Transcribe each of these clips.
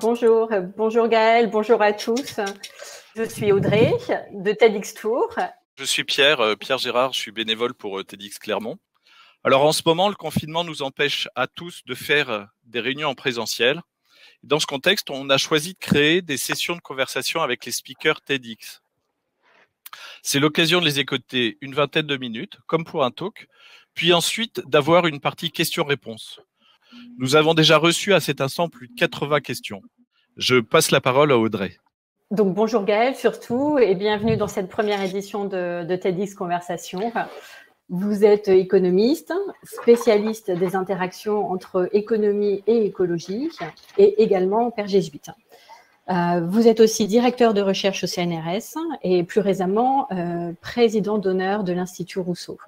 Bonjour, bonjour Gaël, bonjour à tous. Je suis Audrey de TEDx Tour. Je suis Pierre, euh, Pierre Gérard, je suis bénévole pour euh, TEDx Clermont. Alors en ce moment, le confinement nous empêche à tous de faire euh, des réunions en présentiel. Dans ce contexte, on a choisi de créer des sessions de conversation avec les speakers TEDx. C'est l'occasion de les écouter une vingtaine de minutes, comme pour un talk, puis ensuite d'avoir une partie questions-réponses. Nous avons déjà reçu à cet instant plus de 80 questions. Je passe la parole à Audrey. Donc bonjour Gaël surtout et bienvenue dans cette première édition de, de TEDx Conversation. Vous êtes économiste, spécialiste des interactions entre économie et écologie et également père jésuite. Euh, vous êtes aussi directeur de recherche au CNRS et plus récemment euh, président d'honneur de l'Institut Rousseau.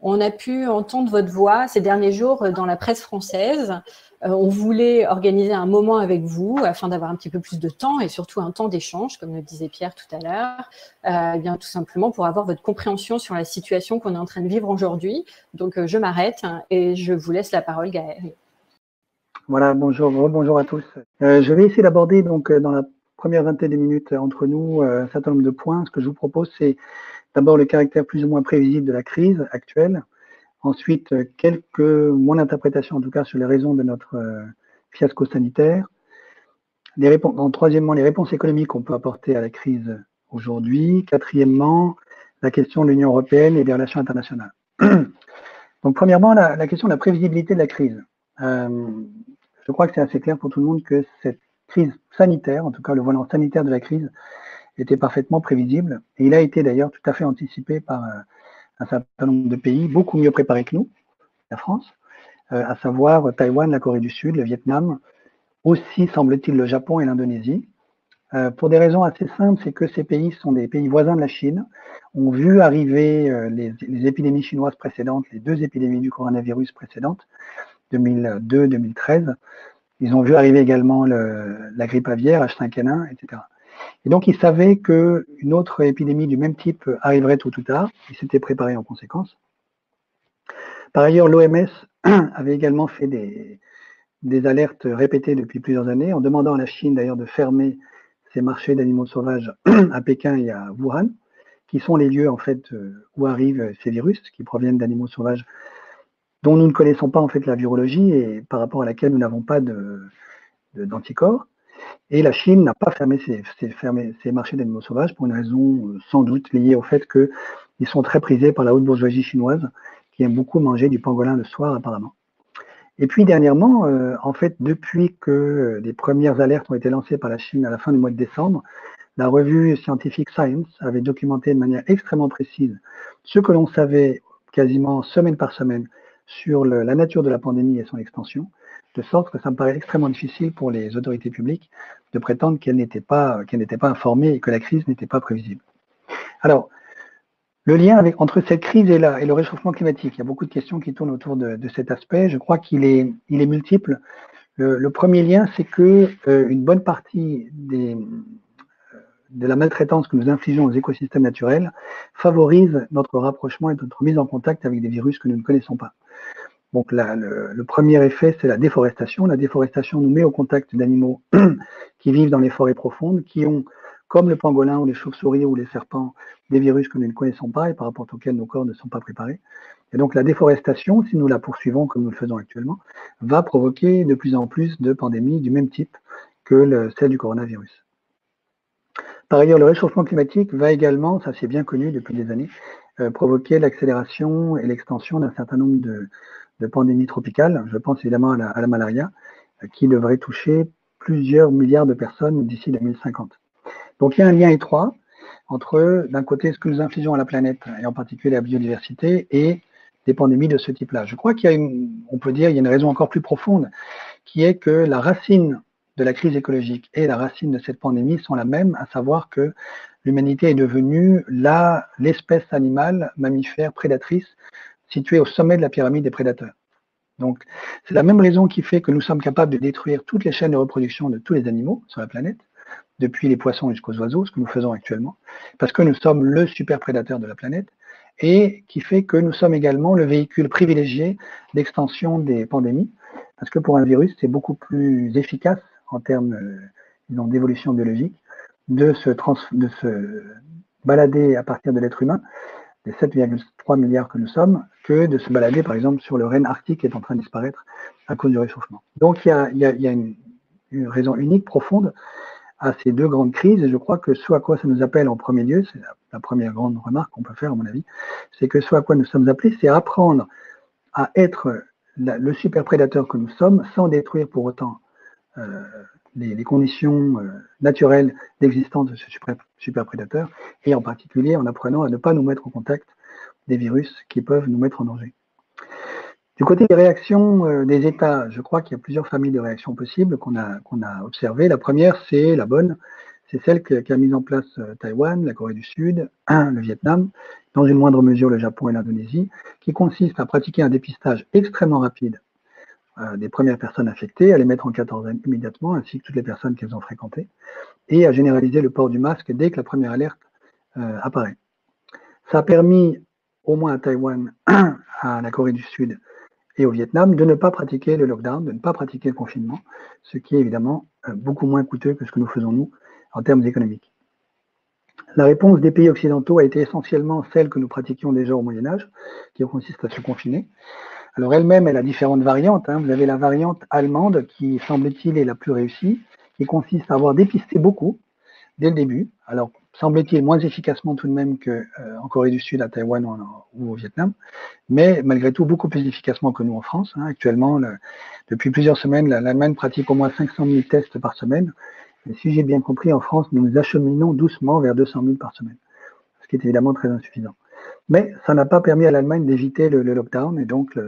On a pu entendre votre voix ces derniers jours dans la presse française. Euh, on voulait organiser un moment avec vous afin d'avoir un petit peu plus de temps et surtout un temps d'échange, comme le disait Pierre tout à l'heure, euh, eh bien tout simplement pour avoir votre compréhension sur la situation qu'on est en train de vivre aujourd'hui. Donc euh, je m'arrête et je vous laisse la parole, Gaël. Voilà, bonjour, bonjour à tous. je vais essayer d'aborder donc dans la première vingtaine de minutes entre nous un certain nombre de points. Ce que je vous propose, c'est D'abord, le caractère plus ou moins prévisible de la crise actuelle. Ensuite, quelques, mon interprétation en tout cas sur les raisons de notre euh, fiasco sanitaire. Troisièmement, les réponses économiques qu'on peut apporter à la crise aujourd'hui. Quatrièmement, la question de l'Union européenne et des relations internationales. Donc, premièrement, la, question de la prévisibilité de la crise. Euh, je crois que c'est assez clair pour tout le monde que cette crise sanitaire, en tout cas le volant sanitaire de la crise, était parfaitement prévisible. Et il a été d'ailleurs tout à fait anticipé par euh, un certain nombre de pays, beaucoup mieux préparés que nous, la France, euh, à savoir Taïwan, la Corée du Sud, le Vietnam, aussi semble-t-il le Japon et l'Indonésie. Euh, pour des raisons assez simples, c'est que ces pays sont des pays voisins de la Chine, ont vu arriver les, épidémies chinoises précédentes, les deux épidémies du coronavirus précédentes, 2002-2013. Ils ont vu arriver également le, la grippe aviaire, H5N1, etc. Et donc, ils savaient qu'une autre épidémie du même type arriverait tôt ou tard. Ils s'étaient préparés en conséquence. Par ailleurs, l'OMS avait également fait des, alertes répétées depuis plusieurs années, en demandant à la Chine d'ailleurs de fermer ses marchés d'animaux sauvages à Pékin et à Wuhan, qui sont les lieux en fait où arrivent ces virus qui proviennent d'animaux sauvages dont nous ne connaissons pas en fait la virologie et par rapport à laquelle nous n'avons pas d'anticorps. Et la Chine n'a pas fermé ses, marchés d'animaux sauvages pour une raison euh, sans doute liée au fait qu'ils sont très prisés par la haute bourgeoisie chinoise qui aime beaucoup manger du pangolin le soir apparemment. Et puis dernièrement, euh, en fait, depuis que les premières alertes ont été lancées par la Chine à la fin du mois de décembre, la revue scientifique Science avait documenté de manière extrêmement précise ce que l'on savait quasiment semaine par semaine sur la nature de la pandémie et son extension de sorte que ça me paraît extrêmement difficile pour les autorités publiques de prétendre qu'elles n'étaient pas, informées et que la crise n'était pas prévisible. Alors, le lien entre cette crise et, et, le réchauffement climatique, il y a beaucoup de questions qui tournent autour de, cet aspect. Je crois qu'il est, multiple. Le, premier lien, c'est que euh, une bonne partie de la maltraitance que nous infligeons aux écosystèmes naturels favorise notre rapprochement et notre mise en contact avec des virus que nous ne connaissons pas. Donc le, premier effet, c'est la déforestation. La déforestation nous met au contact d'animaux qui vivent dans les forêts profondes, qui ont, comme le pangolin ou les chauves-souris ou les serpents, des virus que nous ne connaissons pas et par rapport auxquels nos corps ne sont pas préparés. Et donc la déforestation, si nous la poursuivons comme nous le faisons actuellement, va provoquer de plus en plus de pandémies du même type que celle du coronavirus. Par ailleurs, le réchauffement climatique va également, ça c'est bien connu depuis des années, euh, provoquer l'accélération et l'extension d'un certain nombre de, de pandémie tropicale, je pense évidemment à la, malaria, qui devrait toucher plusieurs milliards de personnes d'ici 2050. Donc il y a un lien étroit entre, d'un côté, ce que nous infligeons à la planète, et en particulier la biodiversité, et des pandémies de ce type-là. Je crois qu'il on peut dire, il y a une raison encore plus profonde, qui est que la racine de la crise écologique et la racine de cette pandémie sont la même, à savoir que l'humanité est devenue l'espèce animale mammifère prédatrice situé au sommet de la pyramide des prédateurs. Donc, c'est la même raison qui fait que nous sommes capables de détruire toutes les chaînes de reproduction de tous les animaux sur la planète, depuis les poissons jusqu'aux oiseaux, ce que nous faisons actuellement, parce que nous sommes le super prédateur de la planète, et qui fait que nous sommes également le véhicule privilégié d'extension des pandémies, parce que pour un virus, c'est beaucoup plus efficace en termes euh, d'évolution biologique de se, de se balader à partir de l'être humain, des 7,3 milliards que nous sommes, que de se balader par exemple sur le renne arctique qui est en train de disparaître à cause du réchauffement. Donc il y a, une, raison unique, profonde, à ces deux grandes crises, et je crois que ce à quoi ça nous appelle en premier lieu, c'est la, première grande remarque qu'on peut faire à mon avis, c'est que ce à quoi nous sommes appelés, c'est apprendre à être le super prédateur que nous sommes sans détruire pour autant euh, les, conditions euh, naturelles d'existence de ce super, et en particulier en apprenant à ne pas nous mettre en contact des virus qui peuvent nous mettre en danger. Du côté des réactions euh, des États, je crois qu'il y a plusieurs familles de réactions possibles qu'on a, observées. La première, c'est la bonne, c'est celle qu'a mise en place euh, Taïwan, la Corée du Sud, le Vietnam, dans une moindre mesure le Japon et l'Indonésie, qui consiste à pratiquer un dépistage extrêmement rapide des premières personnes infectées, à les mettre en quatorzaine immédiatement, ainsi que toutes les personnes qu'elles ont fréquentées, et à généraliser le port du masque dès que la première alerte apparaît. Ça a permis, au moins à Taïwan, à la Corée du Sud, et au Vietnam de ne pas pratiquer le lockdown, de ne pas pratiquer le confinement, ce qui est évidemment euh, beaucoup moins coûteux que ce que nous faisons nous en termes économiques. La réponse des pays occidentaux a été essentiellement celle que nous pratiquions déjà au Moyen Âge, qui consiste à se confiner. Alors elle-même, elle a différentes variantes. Hein. Vous avez la variante allemande qui, semble-t-il, est la plus réussie, qui consiste à avoir dépisté beaucoup dès le début. Alors semble-t-il, moins efficacement tout de même qu'en euh, Corée du Sud, à Taïwan ou, au Vietnam, mais malgré tout beaucoup plus efficacement que nous en France. Hein. Actuellement, depuis plusieurs semaines, l'Allemagne pratique au moins 500 000 tests par semaine. Et si j'ai bien compris, en France, nous nous acheminons doucement vers 200 000 par semaine, ce qui est évidemment très insuffisant. Mais ça n'a pas permis à l'Allemagne d'éviter le, lockdown et donc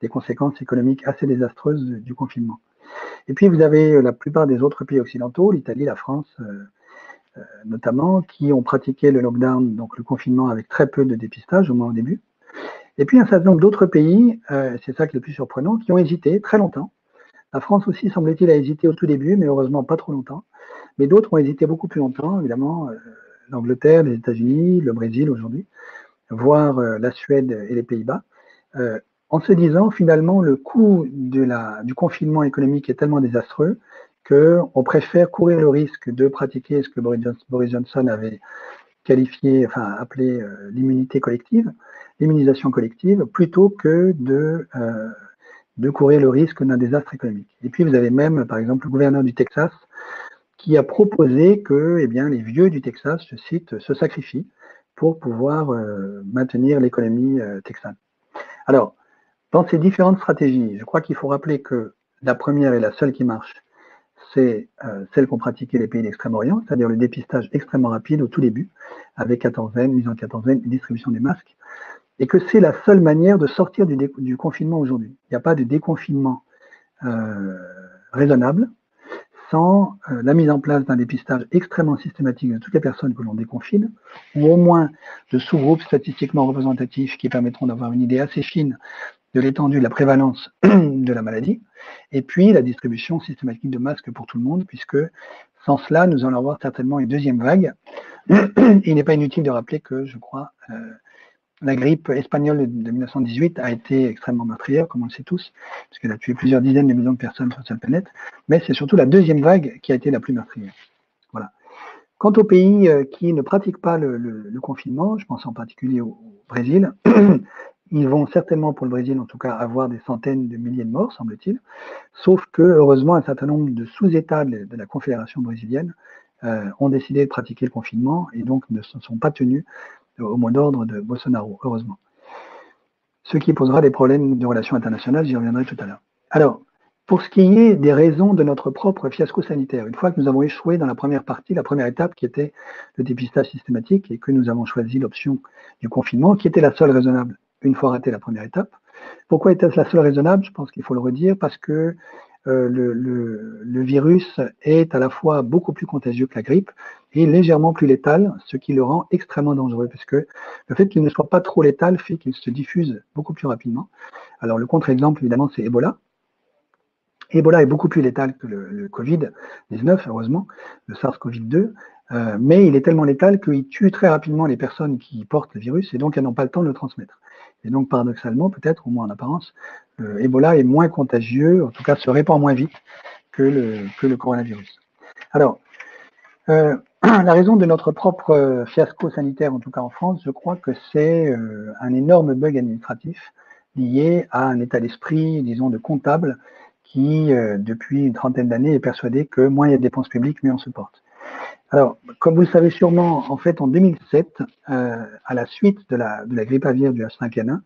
des conséquences économiques assez désastreuses du confinement. Et puis vous avez la plupart des autres pays occidentaux, l'Italie, la France, euh, euh, notamment, qui ont pratiqué le lockdown, donc le confinement avec très peu de dépistage, au moins au début. Et puis un certain nombre d'autres pays, euh, c'est ça qui est le plus surprenant, qui ont hésité très longtemps. La France aussi, semble-t-il, a hésité au tout début, mais heureusement pas trop longtemps. Mais d'autres ont hésité beaucoup plus longtemps, évidemment, euh, l'Angleterre, les États-Unis, le Brésil aujourd'hui, voire la Suède et les Pays-Bas, en se disant finalement le coût du confinement économique est tellement désastreux qu'on préfère courir le risque de pratiquer ce que Boris Johnson avait qualifié, enfin appelé euh, l'immunité collective, l'immunisation collective, plutôt que de, euh, de courir le risque d'un désastre économique. Et puis vous avez même, par exemple, le gouverneur du Texas qui a proposé que eh bien, les vieux du Texas, je cite, se sacrifient pour pouvoir euh, maintenir l'économie texane. Alors, dans ces différentes stratégies, je crois qu'il faut rappeler que la première est la seule qui marche, c'est euh, celle qu'ont pratiqué les pays d'Extrême-Orient, c'est-à-dire le dépistage extrêmement rapide au tout début, avec quatorzaine, mise en quatorzaine et distribution des masques, et que c'est la seule manière de sortir du, confinement aujourd'hui. Il n'y a pas de déconfinement euh, raisonnable euh, la mise en place d'un dépistage extrêmement systématique de toutes les personnes que l'on déconfine, ou au moins de sous-groupes statistiquement représentatifs qui permettront d'avoir une idée assez fine de l'étendue de la prévalence de la maladie, et puis la distribution systématique de masques pour tout le monde, puisque sans cela, nous allons avoir certainement une deuxième vague. Il n'est pas inutile de rappeler que, je crois, euh, la grippe espagnole de 1918 a été extrêmement meurtrière, comme on le sait tous, puisqu'elle a tué plusieurs dizaines de millions de personnes sur cette planète, mais c'est surtout la deuxième vague qui a été la plus meurtrière. Voilà. Quant aux pays euh, qui ne pratiquent pas le confinement, je pense en particulier au Brésil, ils vont certainement, pour le Brésil en tout cas, avoir des centaines de milliers de morts, semble-t-il. Sauf que, heureusement, un certain nombre de sous-États de, la Confédération brésilienne euh, ont décidé de pratiquer le confinement et donc ne se sont pas tenus au mot d'ordre de Bolsonaro, heureusement. Ce qui posera des problèmes de relations internationales, j'y reviendrai tout à l'heure. Alors, pour ce qui est des raisons de notre propre fiasco sanitaire, une fois que nous avons échoué dans la première partie, la première étape qui était le dépistage systématique et que nous avons choisi l'option du confinement, qui était la seule raisonnable une fois raté la première étape. Pourquoi était-ce la seule raisonnable? Je pense qu'il faut le redire parce que euh, le, virus est à la fois beaucoup plus contagieux que la grippe et légèrement plus létal, ce qui le rend extrêmement dangereux, parce que le fait qu'il ne soit pas trop létal fait qu'il se diffuse beaucoup plus rapidement. Alors le contre-exemple, évidemment, c'est Ebola. Ebola est beaucoup plus létal que le, Covid-19, heureusement, le SARS-CoV-2, euh, mais il est tellement létal qu'il tue très rapidement les personnes qui portent le virus et donc elles n'ont pas le temps de le transmettre. Et donc, paradoxalement, peut-être, au moins en apparence, le Ebola est moins contagieux, en tout cas se répand moins vite que le, coronavirus. Alors, euh, la raison de notre propre euh, fiasco sanitaire, en tout cas en France, je crois que c'est euh, un énorme bug administratif lié à un état d'esprit, disons, de comptable qui, depuis une trentaine d'années, est persuadé que moins il y a de dépenses publiques, mieux on se porte. Alors, comme vous le savez sûrement, en fait, en 2007, à la suite de la, grippe aviaire du H5N1,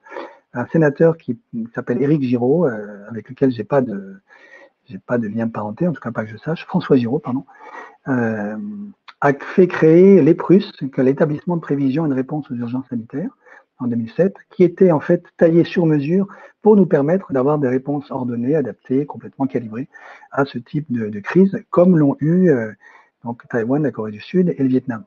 un sénateur qui s'appelle Éric Giraud, avec lequel j'ai pas de pas de lien de parenté, en tout cas pas que je sache, François Giraud, pardon, euh, a fait créer l'EPRUS, l'établissement de prévision et de réponse aux urgences sanitaires, en 2007, qui était en fait taillé sur mesure pour nous permettre d'avoir des réponses ordonnées, adaptées, complètement calibrées à ce type de, crise, comme l'ont eu euh, donc Taïwan, la Corée du Sud et le Vietnam.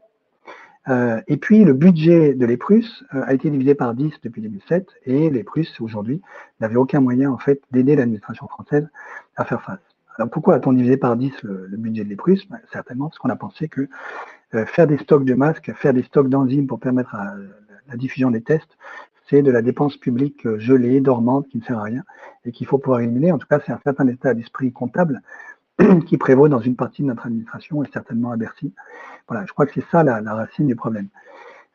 Euh, et puis le budget de l'EPRUS euh, a été divisé par 10 depuis 2007 et l'EPRUS aujourd'hui n'avait aucun moyen en fait d'aider l'administration française à faire face. Alors pourquoi a-t-on divisé par 10 le, budget de l'EPRUS ben, Certainement parce qu'on a pensé que euh, faire des stocks de masques, faire des stocks d'enzymes pour permettre la diffusion des tests, c'est de la dépense publique gelée, dormante, qui ne sert à rien et qu'il faut pouvoir éliminer. En tout cas, c'est un certain état d'esprit comptable qui prévaut dans une partie de notre administration et certainement à Bercy. Voilà, je crois que c'est ça la, racine du problème.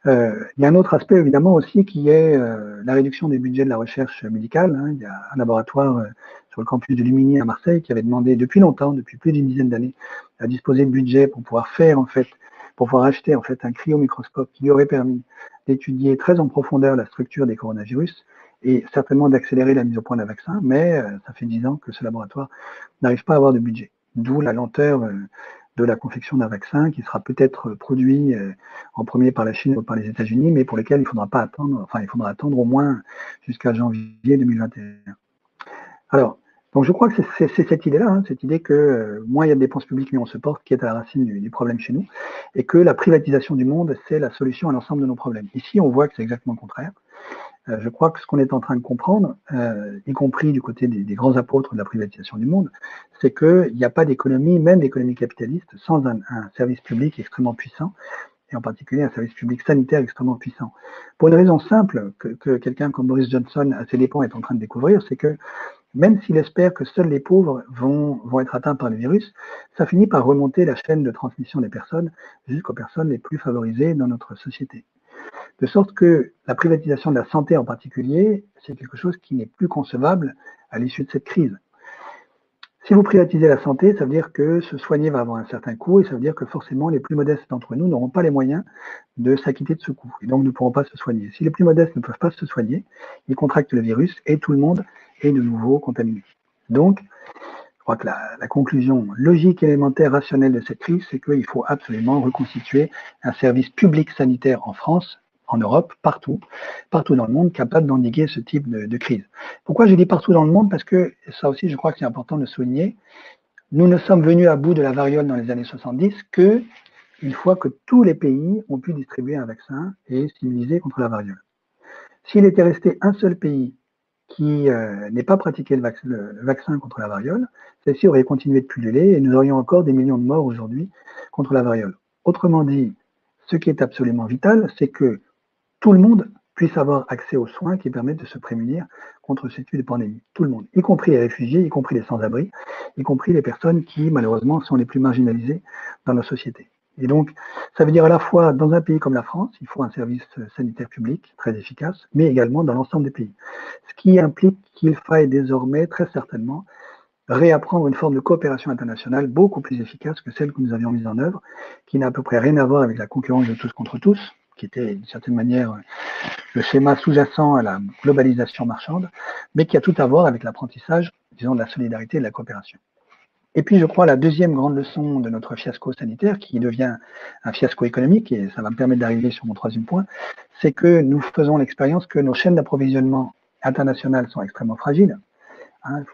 Euh, il y a un autre aspect évidemment aussi qui est euh, la réduction des budgets de la recherche médicale. Hein. Il y a un laboratoire euh, sur le campus de Lumini à Marseille qui avait demandé depuis longtemps, depuis plus d'une dizaine d'années, à disposer de budget pour pouvoir faire en fait, pour pouvoir acheter en fait un cryomicroscope qui lui aurait permis d'étudier très en profondeur la structure des coronavirus et certainement d'accélérer la mise au point d'un vaccin, mais ça fait dix ans que ce laboratoire n'arrive pas à avoir de budget d'où la lenteur euh, de la confection d'un vaccin qui sera peut-être produit euh, en premier par la Chine ou par les États-Unis, mais pour lesquels il faudra pas attendre, enfin il faudra attendre au moins jusqu'à janvier 2021. Alors, je crois que c'est cette idée-là, hein, cette idée que euh, moins il y a de dépenses publiques, mieux on se porte, qui est à la racine du, problème chez nous, et que la privatisation du monde, c'est la solution à l'ensemble de nos problèmes. Ici, on voit que c'est exactement le contraire. Euh, je crois que ce qu'on est en train de comprendre, euh, y compris du côté des, grands apôtres de la privatisation du monde, c'est qu'il n'y a pas d'économie, même d'économie capitaliste, sans un, service public extrêmement puissant, et en particulier un service public sanitaire extrêmement puissant. Pour une raison simple que, quelqu'un comme Boris Johnson, à ses dépens, est en train de découvrir, c'est que même s'il espère que seuls les pauvres vont, vont être atteints par le virus, ça finit par remonter la chaîne de transmission des personnes jusqu'aux personnes les plus favorisées dans notre société. De sorte que la privatisation de la santé en particulier, c'est quelque chose qui n'est plus concevable à l'issue de cette crise. Si vous privatisez la santé, ça veut dire que se soigner va avoir un certain coût et ça veut dire que forcément les plus modestes d'entre nous n'auront pas les moyens de s'acquitter de ce coût et donc ne pourront pas se soigner. Si les plus modestes ne peuvent pas se soigner, ils contractent le virus et tout le monde est de nouveau contaminé. Donc, je crois que la, la conclusion logique, élémentaire, rationnelle de cette crise, c'est qu'il faut absolument reconstituer un service public sanitaire en France en Europe, partout, partout dans le monde, capable d'endiguer ce type de, crise. Pourquoi je dis partout dans le monde? Parce que ça aussi, je crois que c'est important de souligner. Nous ne sommes venus à bout de la variole dans les années 70 que une fois que tous les pays ont pu distribuer un vaccin et s'immuniser contre la variole. S'il était resté un seul pays qui euh, n'ait pas pratiqué le, le, vaccin contre la variole, celle-ci aurait continué de pulluler et nous aurions encore des millions de morts aujourd'hui contre la variole. Autrement dit, ce qui est absolument vital, c'est que tout le monde puisse avoir accès aux soins qui permettent de se prémunir contre ce type de pandémie. Tout le monde, y compris les réfugiés, y compris les sans-abri, y compris les personnes qui, malheureusement, sont les plus marginalisées dans la société. Et donc, ça veut dire à la fois, dans un pays comme la France, il faut un service sanitaire public très efficace, mais également dans l'ensemble des pays. Ce qui implique qu'il faille désormais, très certainement, réapprendre une forme de coopération internationale beaucoup plus efficace que celle que nous avions mise en œuvre, qui n'a à peu près rien à voir avec la concurrence de tous contre tous, qui était d'une certaine manière le schéma sous-jacent à la globalisation marchande, mais qui a tout à voir avec l'apprentissage, disons, de la solidarité et de la coopération. Et puis, je crois, la deuxième grande leçon de notre fiasco sanitaire, qui devient un fiasco économique, et ça va me permettre d'arriver sur mon troisième point, c'est que nous faisons l'expérience que nos chaînes d'approvisionnement internationales sont extrêmement fragiles. Hein,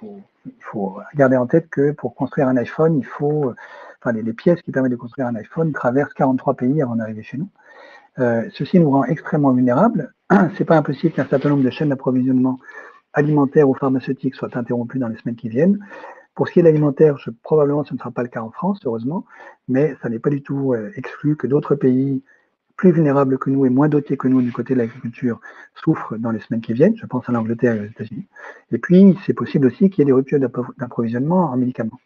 il, faut, garder en tête que pour construire un iPhone, il faut, enfin, les, les pièces qui permettent de construire un iPhone traversent 43 pays avant d'arriver chez nous. Euh, ceci nous rend extrêmement vulnérables. C'est pas impossible qu'un certain nombre de chaînes d'approvisionnement alimentaires ou pharmaceutiques soient interrompues dans les semaines qui viennent. Pour ce qui est de l'alimentaire, probablement ce ne sera pas le cas en France, heureusement, mais ça n'est pas du tout euh, exclu que d'autres pays plus vulnérables que nous et moins dotés que nous du côté de l'agriculture souffrent dans les semaines qui viennent. Je pense à l'Angleterre et aux États-Unis. Et puis, c'est possible aussi qu'il y ait des ruptures d'approvisionnement en médicaments.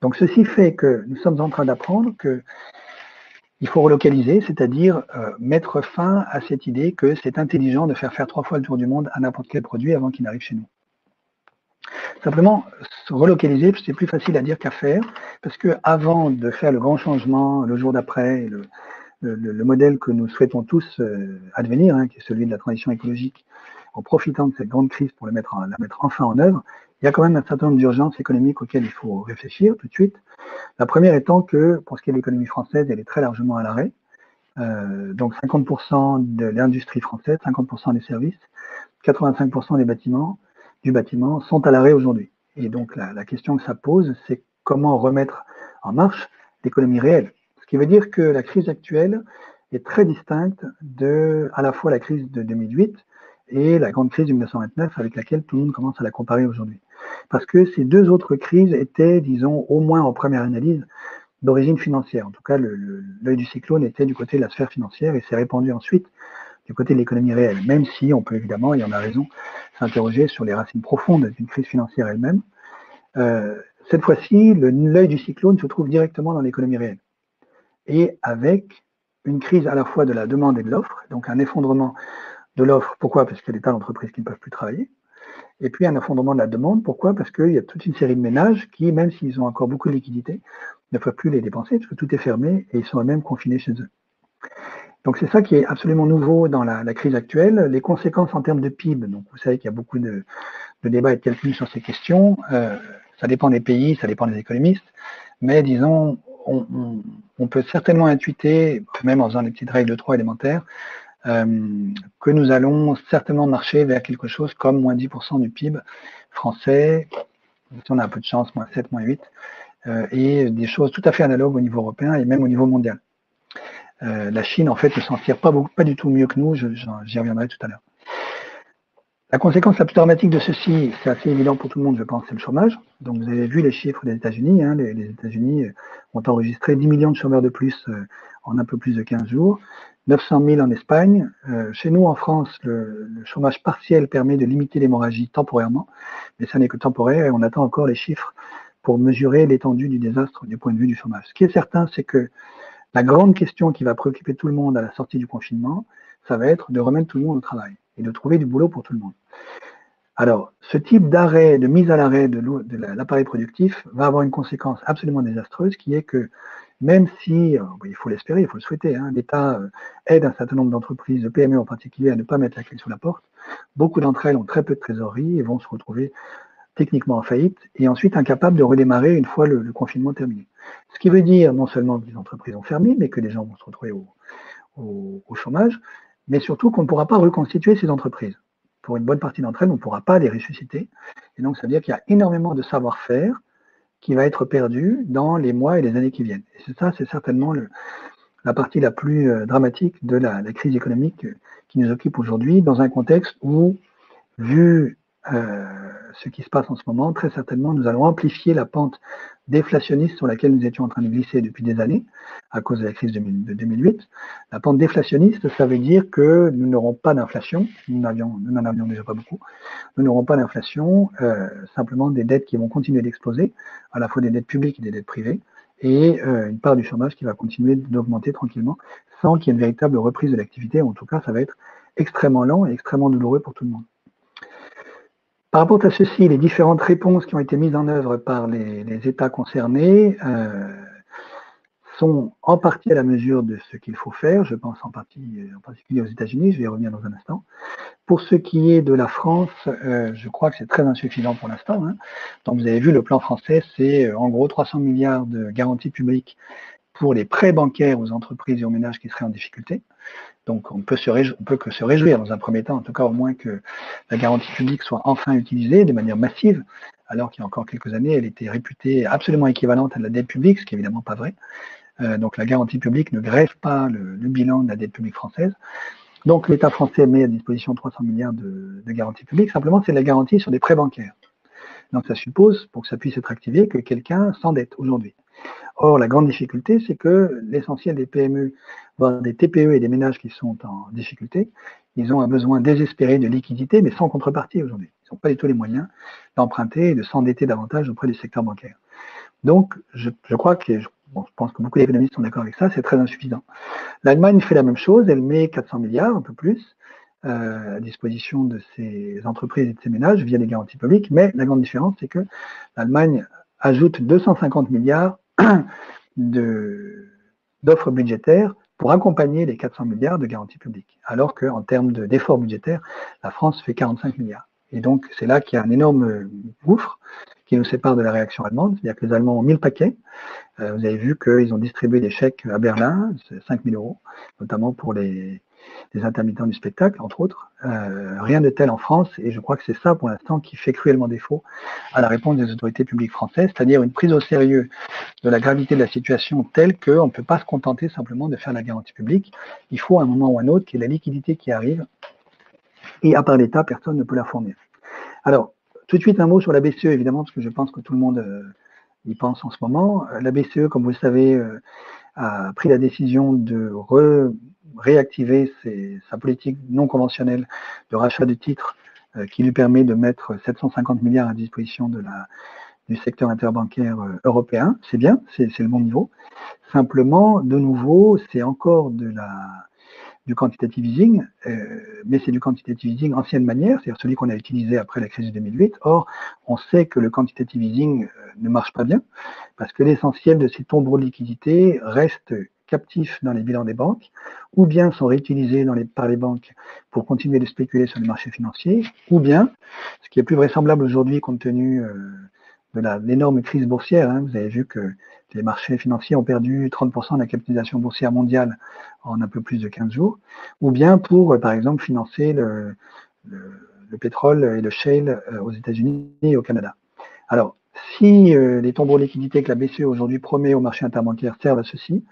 Donc ceci fait que nous sommes en train d'apprendre que il faut relocaliser, c'est-à-dire euh, mettre fin à cette idée que c'est intelligent de faire faire trois fois le tour du monde à n'importe quel produit avant qu'il n'arrive chez nous. Simplement, se relocaliser, c'est plus facile à dire qu'à faire, parce que avant de faire le grand changement le jour d'après, le, le, modèle que nous souhaitons tous euh, advenir, hein, qui est celui de la transition écologique, en profitant de cette grande crise pour la mettre enfin en œuvre, il y a quand même un certain nombre d'urgences économiques auxquelles il faut réfléchir tout de suite. La première étant que, pour ce qui est de l'économie française, elle est très largement à l'arrêt. Euh, donc 50% de l'industrie française, 50% des services, 85% des bâtiments, du bâtiment sont à l'arrêt aujourd'hui. Et donc la, la, question que ça pose, c'est comment remettre en marche l'économie réelle. Ce qui veut dire que la crise actuelle est très distincte de à la fois la crise de 2008 et la grande crise de 1929 avec laquelle tout le monde commence à la comparer aujourd'hui. Parce que ces deux autres crises étaient, disons, au moins en première analyse, d'origine financière. En tout cas, l'œil du cyclone était du côté de la sphère financière et s'est répandu ensuite du côté de l'économie réelle, même si on peut évidemment, et on a raison, s'interroger sur les racines profondes d'une crise financière elle-même. Euh, cette fois-ci, l'œil du cyclone se trouve directement dans l'économie réelle. Et avec une crise à la fois de la demande et de l'offre, donc un effondrement de l'offre. Pourquoi? Parce qu'il y a des tas d'entreprises qui ne peuvent plus travailler. Et puis un effondrement de la demande. Pourquoi? Parce qu'il y a toute une série de ménages qui, même s'ils ont encore beaucoup de liquidités, ne peuvent plus les dépenser parce que tout est fermé et ils sont eux-mêmes confinés chez eux. Donc c'est ça qui est absolument nouveau dans la, crise actuelle. Les conséquences en termes de PIB, donc vous savez qu'il y a beaucoup de, débats et de calculs sur ces questions. Euh, ça dépend des pays, ça dépend des économistes, mais disons, on, peut certainement intuiter, même en faisant des petites règles de trois élémentaires, que nous allons certainement marcher vers quelque chose comme moins 10% du PIB français, si on a un peu de chance, moins 7, moins 8, euh, et des choses tout à fait analogues au niveau européen et même au niveau mondial. Euh, la Chine, en fait, ne s'en tire pas, du tout mieux que nous, j'y reviendrai tout à l'heure. La conséquence la plus dramatique de ceci, c'est assez évident pour tout le monde, je pense, c'est le chômage. Donc vous avez vu les chiffres des États-Unis. Hein, les États-Unis ont enregistré 10 millions de chômeurs de plus en un peu plus de 15 jours. 900 000 en Espagne. Euh, chez nous, en France, le, chômage partiel permet de limiter l'hémorragie temporairement, mais ça n'est que temporaire et on attend encore les chiffres pour mesurer l'étendue du désastre du point de vue du chômage. Ce qui est certain, c'est que la grande question qui va préoccuper tout le monde à la sortie du confinement, ça va être de remettre tout le monde au travail et de trouver du boulot pour tout le monde. Alors, ce type d'arrêt, de mise à l'arrêt de l'appareil productif va avoir une conséquence absolument désastreuse qui est que même si, euh, il faut l'espérer, il faut le souhaiter, hein, l'État euh, aide un certain nombre d'entreprises, de PME en particulier, à ne pas mettre la clé sous la porte. Beaucoup d'entre elles ont très peu de trésorerie et vont se retrouver techniquement en faillite et ensuite incapables de redémarrer une fois le, confinement terminé. Ce qui veut dire non seulement que les entreprises ont fermé, mais que les gens vont se retrouver au, au chômage, mais surtout qu'on ne pourra pas reconstituer ces entreprises. Pour une bonne partie d'entre elles, on ne pourra pas les ressusciter. Et donc, ça veut dire qu'il y a énormément de savoir-faire qui va être perdu dans les mois et les années qui viennent. Et ça, c'est certainement la partie la plus euh, dramatique de la, la crise économique euh, qui nous occupe aujourd'hui, dans un contexte où, vu euh, ce qui se passe en ce moment, très certainement, nous allons amplifier la pente déflationniste sur laquelle nous étions en train de glisser depuis des années, à cause de la crise de 2008. La pente déflationniste, ça veut dire que nous n'aurons pas d'inflation, nous n'en avions, déjà pas beaucoup, nous n'aurons pas d'inflation, euh, simplement des dettes qui vont continuer d'exploser, à la fois des dettes publiques et des dettes privées, et euh, une part du chômage qui va continuer d'augmenter tranquillement, sans qu'il y ait une véritable reprise de l'activité, en tout cas, ça va être extrêmement lent et extrêmement douloureux pour tout le monde. Par rapport à ceci, les différentes réponses qui ont été mises en œuvre par les, États concernés euh, sont en partie à la mesure de ce qu'il faut faire. Je pense en, partie, en particulier aux États-Unis, je vais y revenir dans un instant. Pour ce qui est de la France, euh, je crois que c'est très insuffisant pour l'instant. Hein. Donc vous avez vu, le plan français, c'est euh, en gros 300 milliards de garanties publiques pour les prêts bancaires aux entreprises et aux ménages qui seraient en difficulté. Donc on peut, se peut que se réjouir dans un premier temps, en tout cas au moins que la garantie publique soit enfin utilisée de manière massive, alors qu'il y a encore quelques années, elle était réputée absolument équivalente à la dette publique, ce qui est évidemment pas vrai. Euh, donc la garantie publique ne grève pas le, bilan de la dette publique française. Donc l'État français met à disposition 300 milliards de, de garanties publiques, simplement c'est de la garantie sur des prêts bancaires. Donc ça suppose, pour que ça puisse être activé, que quelqu'un s'endette aujourd'hui. Or, la grande difficulté, c'est que l'essentiel des PME, voire des TPE et des ménages qui sont en difficulté, ils ont un besoin désespéré de liquidité, mais sans contrepartie aujourd'hui. Ils n'ont pas du tout les moyens d'emprunter et de s'endetter davantage auprès du secteur bancaire. Donc, je, crois que, je pense que beaucoup d'économistes sont d'accord avec ça, c'est très insuffisant. L'Allemagne fait la même chose, elle met 400 milliards, un peu plus, euh, à disposition de ses entreprises et de ses ménages via des garanties publiques, mais la grande différence, c'est que l'Allemagne ajoute 250 milliards d'offres budgétaires pour accompagner les 400 milliards de garanties publiques, alors qu'en termes d'efforts budgétaires, la France fait 45 milliards. Et donc, c'est là qu'il y a un énorme gouffre qui nous sépare de la réaction allemande. C'est-à-dire que les Allemands ont mis le paquet. Euh, vous avez vu qu'ils ont distribué des chèques à Berlin, 5 000 euros, notamment pour les, des intermittents du spectacle, entre autres. Euh, rien de tel en France, et je crois que c'est ça pour l'instant qui fait cruellement défaut à la réponse des autorités publiques françaises, c'est-à-dire une prise au sérieux de la gravité de la situation telle qu'on ne peut pas se contenter simplement de faire la garantie publique. Il faut à un moment ou à un autre qu'il y ait la liquidité qui arrive, et à part l'État, personne ne peut la fournir. Alors, tout de suite un mot sur la BCE, évidemment, parce que je pense que tout le monde euh, y pense en ce moment. La BCE, comme vous le savez, euh, a pris la décision de re réactiver sa politique non conventionnelle de rachat de titres euh, qui lui permet de mettre 750 milliards à disposition du secteur interbancaire euh, européen. C'est bien, c'est le bon niveau. Simplement, de nouveau, c'est encore du quantitative easing, euh, mais c'est du quantitative easing ancienne manière, c'est-à-dire celui qu'on a utilisé après la crise de 2008. Or, on sait que le quantitative easing ne marche pas bien, parce que l'essentiel de ces tombeaux de liquidités reste captifs dans les bilans des banques, ou bien sont réutilisés par les banques pour continuer de spéculer sur les marchés financiers, ou bien, ce qui est plus vraisemblable aujourd'hui compte tenu euh, de l'énorme crise boursière, hein, vous avez vu que les marchés financiers ont perdu 30% de la capitalisation boursière mondiale en un peu plus de 15 jours, ou bien pour, euh, par exemple, financer le, le pétrole et le shale euh, aux États-Unis et au Canada. Alors, si euh, les tombeaux de liquidité que la BCE aujourd'hui promet au marché interbancaire servent à ceci,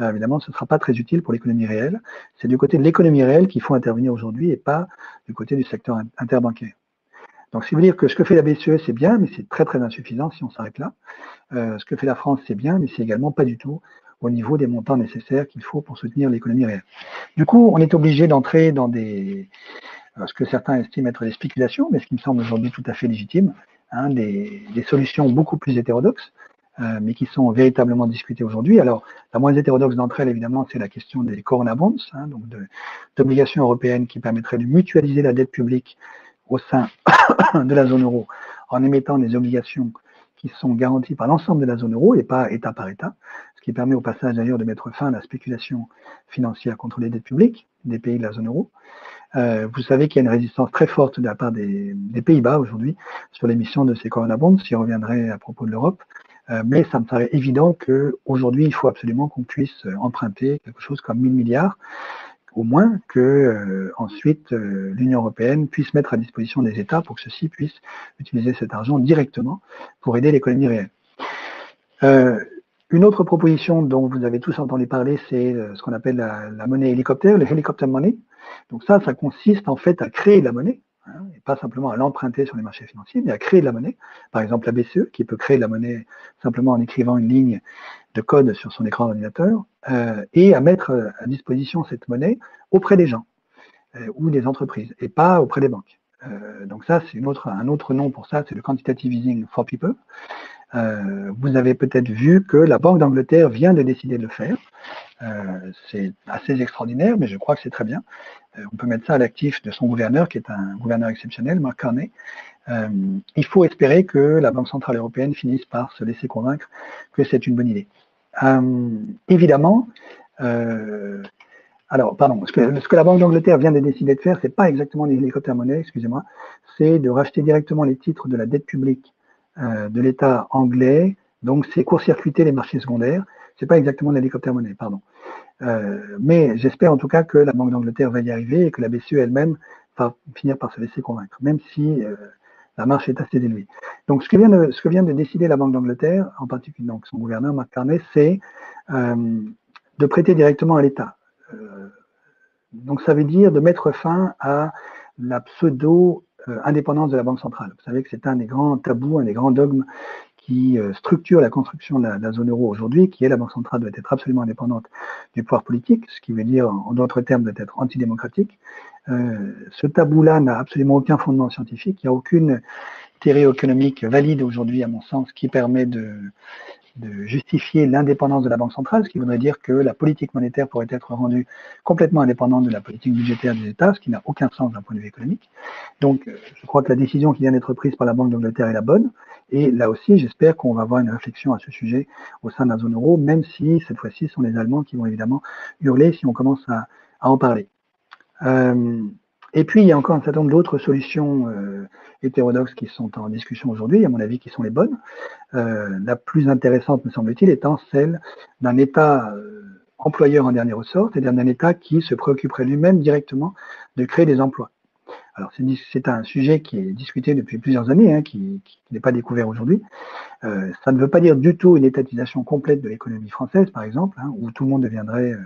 euh, évidemment, ce ne sera pas très utile pour l'économie réelle. C'est du côté de l'économie réelle qu'il faut intervenir aujourd'hui et pas du côté du secteur interbancaire. Donc, si vous dire que ce que fait la BCE, c'est bien, mais c'est très très insuffisant si on s'arrête là. Euh, ce que fait la France, c'est bien, mais c'est également pas du tout au niveau des montants nécessaires qu'il faut pour soutenir l'économie réelle. Du coup, on est obligé d'entrer dans des ce que certains estiment être des spéculations, mais ce qui me semble aujourd'hui tout à fait légitime, Hein, des, solutions beaucoup plus hétérodoxes, euh, mais qui sont véritablement discutées aujourd'hui. Alors, la moins hétérodoxe d'entre elles, évidemment, c'est la question des Corona Bonds, hein, donc d'obligations européennes qui permettraient de mutualiser la dette publique au sein de la zone euro en émettant des obligations qui sont garanties par l'ensemble de la zone euro et pas État par État, ce qui permet au passage d'ailleurs de mettre fin à la spéculation financière contre les dettes publiques des pays de la zone euro. Euh, vous savez qu'il y a une résistance très forte de la part des, Pays-Bas aujourd'hui sur l'émission de ces Corona Bonds, j'y reviendrai à propos de l'Europe. Euh, mais ça me paraît évident qu'aujourd'hui, il faut absolument qu'on puisse emprunter quelque chose comme 1000 milliards, au moins que euh, ensuite l'Union européenne puisse mettre à disposition des États pour que ceux-ci puissent utiliser cet argent directement pour aider l'économie réelle. Une autre proposition dont vous avez tous entendu parler, c'est ce qu'on appelle la, la, monnaie hélicoptère, le helicopter money. Donc ça, ça consiste en fait à créer de la monnaie, hein, et pas simplement à l'emprunter sur les marchés financiers, mais à créer de la monnaie. Par exemple, la BCE, qui peut créer de la monnaie simplement en écrivant une ligne de code sur son écran d'ordinateur, euh, et à mettre à disposition cette monnaie auprès des gens euh, ou des entreprises, et pas auprès des banques. Euh, donc ça, c'est un autre nom pour ça, c'est le quantitative easing for people. Euh, vous avez peut-être vu que la Banque d'Angleterre vient de décider de le faire. Euh, c'est assez extraordinaire, mais je crois que c'est très bien. Euh, on peut mettre ça à l'actif de son gouverneur, qui est un gouverneur exceptionnel, Mark Carney. il faut espérer que la Banque Centrale Européenne finisse par se laisser convaincre que c'est une bonne idée. évidemment, alors, pardon, ce que, la Banque d'Angleterre vient de décider de faire, c'est pas exactement des hélicoptères monnaie, excusez-moi, c'est de racheter directement les titres de la dette publique de l'État anglais. Donc, c'est court-circuiter les marchés secondaires. C'est pas exactement l'hélicoptère monnaie, pardon. Euh, mais j'espère en tout cas que la Banque d'Angleterre va y arriver et que la BCE elle-même va finir par se laisser convaincre, même si euh, la marche est assez élevée. Donc, ce que vient de, décider la Banque d'Angleterre, en particulier son gouverneur Mark Carney, c'est de prêter directement à l'État. donc, ça veut dire de mettre fin à la pseudo euh, indépendance de la Banque centrale. Vous savez que c'est un des grands tabous, un des grands dogmes qui euh, structure la construction de la, zone euro aujourd'hui, qui est la Banque centrale doit être absolument indépendante du pouvoir politique, ce qui veut dire, en d'autres termes, doit être antidémocratique. Euh, ce tabou-là n'a absolument aucun fondement scientifique, il n'y a aucune théorie économique valide aujourd'hui, à mon sens, qui permet de, de justifier l'indépendance de la Banque centrale, ce qui voudrait dire que la politique monétaire pourrait être rendue complètement indépendante de la politique budgétaire des États, ce qui n'a aucun sens d'un point de vue économique. Donc, euh, je crois que la décision qui vient d'être prise par la Banque d'Angleterre est la bonne. Et là aussi, j'espère qu'on va avoir une réflexion à ce sujet au sein de la zone euro, même si cette fois-ci, ce sont les Allemands qui vont évidemment hurler si on commence à, en parler. Euh, et puis, il y a encore un certain nombre d'autres solutions euh, hétérodoxes qui sont en discussion aujourd'hui, à mon avis, qui sont les bonnes. Euh, la plus intéressante, me semble-t-il, étant celle d'un État euh, employeur en dernier ressort, c'est-à-dire d'un État qui se préoccuperait lui-même directement de créer des emplois. Alors, c'est un sujet qui est discuté depuis plusieurs années, hein, qui, n'est pas découvert aujourd'hui. Ça ne veut pas dire du tout une étatisation complète de l'économie française, par exemple, hein, où tout le monde deviendrait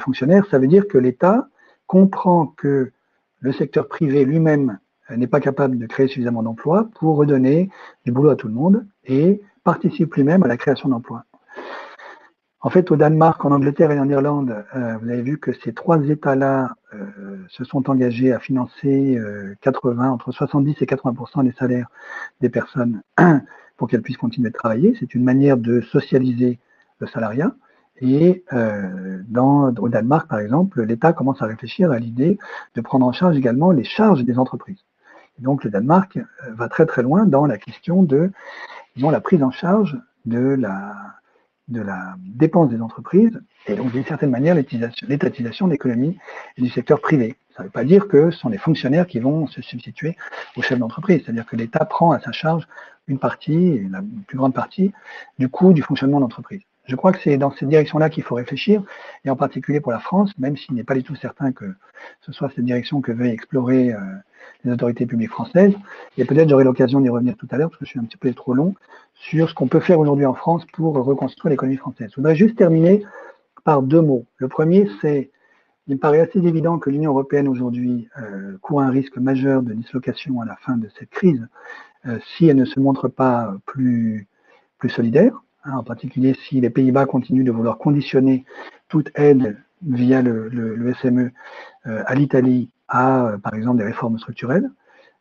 fonctionnaire. Ça veut dire que l'État comprend que le secteur privé lui-même n'est pas capable de créer suffisamment d'emplois pour redonner du boulot à tout le monde et participe lui-même à la création d'emplois. En fait, au Danemark, en Angleterre et en Irlande, euh, vous avez vu que ces trois États-là euh, se sont engagés à financer 80, euh, entre 70 et 80% des salaires des personnes pour qu'elles puissent continuer de travailler. C'est une manière de socialiser le salariat. Et euh, au Danemark, par exemple, l'État commence à réfléchir à l'idée de prendre en charge également les charges des entreprises. Donc le Danemark euh, va très très loin dans la question de la prise en charge de la, de dépense des entreprises et donc d'une certaine manière l'étatisation de l'économie et du secteur privé. Ça ne veut pas dire que ce sont les fonctionnaires qui vont se substituer aux chefs d'entreprise, c'est-à-dire que l'État prend à sa charge une partie, la plus grande partie, du coût du fonctionnement d'entreprise. Je crois que c'est dans cette direction-là qu'il faut réfléchir, et en particulier pour la France, même s'il n'est pas du tout certain que ce soit cette direction que veuillent explorer euh, les autorités publiques françaises. Et peut-être j'aurai l'occasion d'y revenir tout à l'heure, parce que je suis un petit peu trop long, sur ce qu'on peut faire aujourd'hui en France pour reconstruire l'économie française. Je voudrais juste terminer par deux mots. Le premier, c'est, il me paraît assez évident que l'Union européenne aujourd'hui euh, court un risque majeur de dislocation à la fin de cette crise, euh, si elle ne se montre pas plus, plus solidaire. En particulier si les Pays-Bas continuent de vouloir conditionner toute aide via le, SME euh, à l'Italie à, euh, par exemple, des réformes structurelles.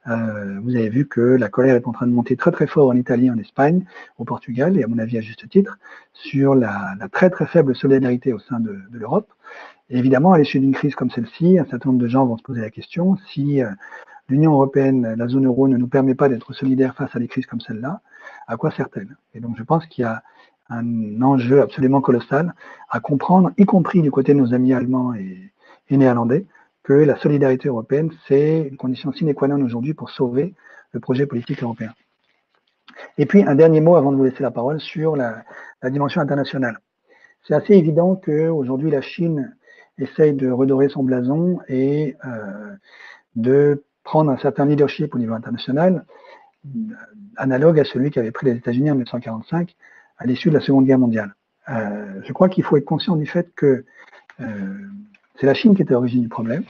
Euh, vous avez vu que la colère est en train de monter très très fort en Italie, en Espagne, au Portugal, et à mon avis à juste titre, sur la, très très faible solidarité au sein de, l'Europe. évidemment, à l'issue d'une crise comme celle-ci, un certain nombre de gens vont se poser la question si l'Union européenne, la zone euro ne nous permet pas d'être solidaires face à des crises comme celle-là, à quoi sert-elle? Et donc je pense qu'il y a un enjeu absolument colossal à comprendre, y compris du côté de nos amis allemands et, néerlandais, que la solidarité européenne, c'est une condition sine qua non aujourd'hui pour sauver le projet politique européen. Et puis, un dernier mot avant de vous laisser la parole sur la, dimension internationale. C'est assez évident qu'aujourd'hui, la Chine essaye de redorer son blason et euh, de prendre un certain leadership au niveau international, analogue à celui qu'avaient pris les États-Unis en 1945 à l'issue de la Seconde Guerre mondiale. Euh, je crois qu'il faut être conscient du fait que euh, c'est la Chine qui était à l'origine du problème,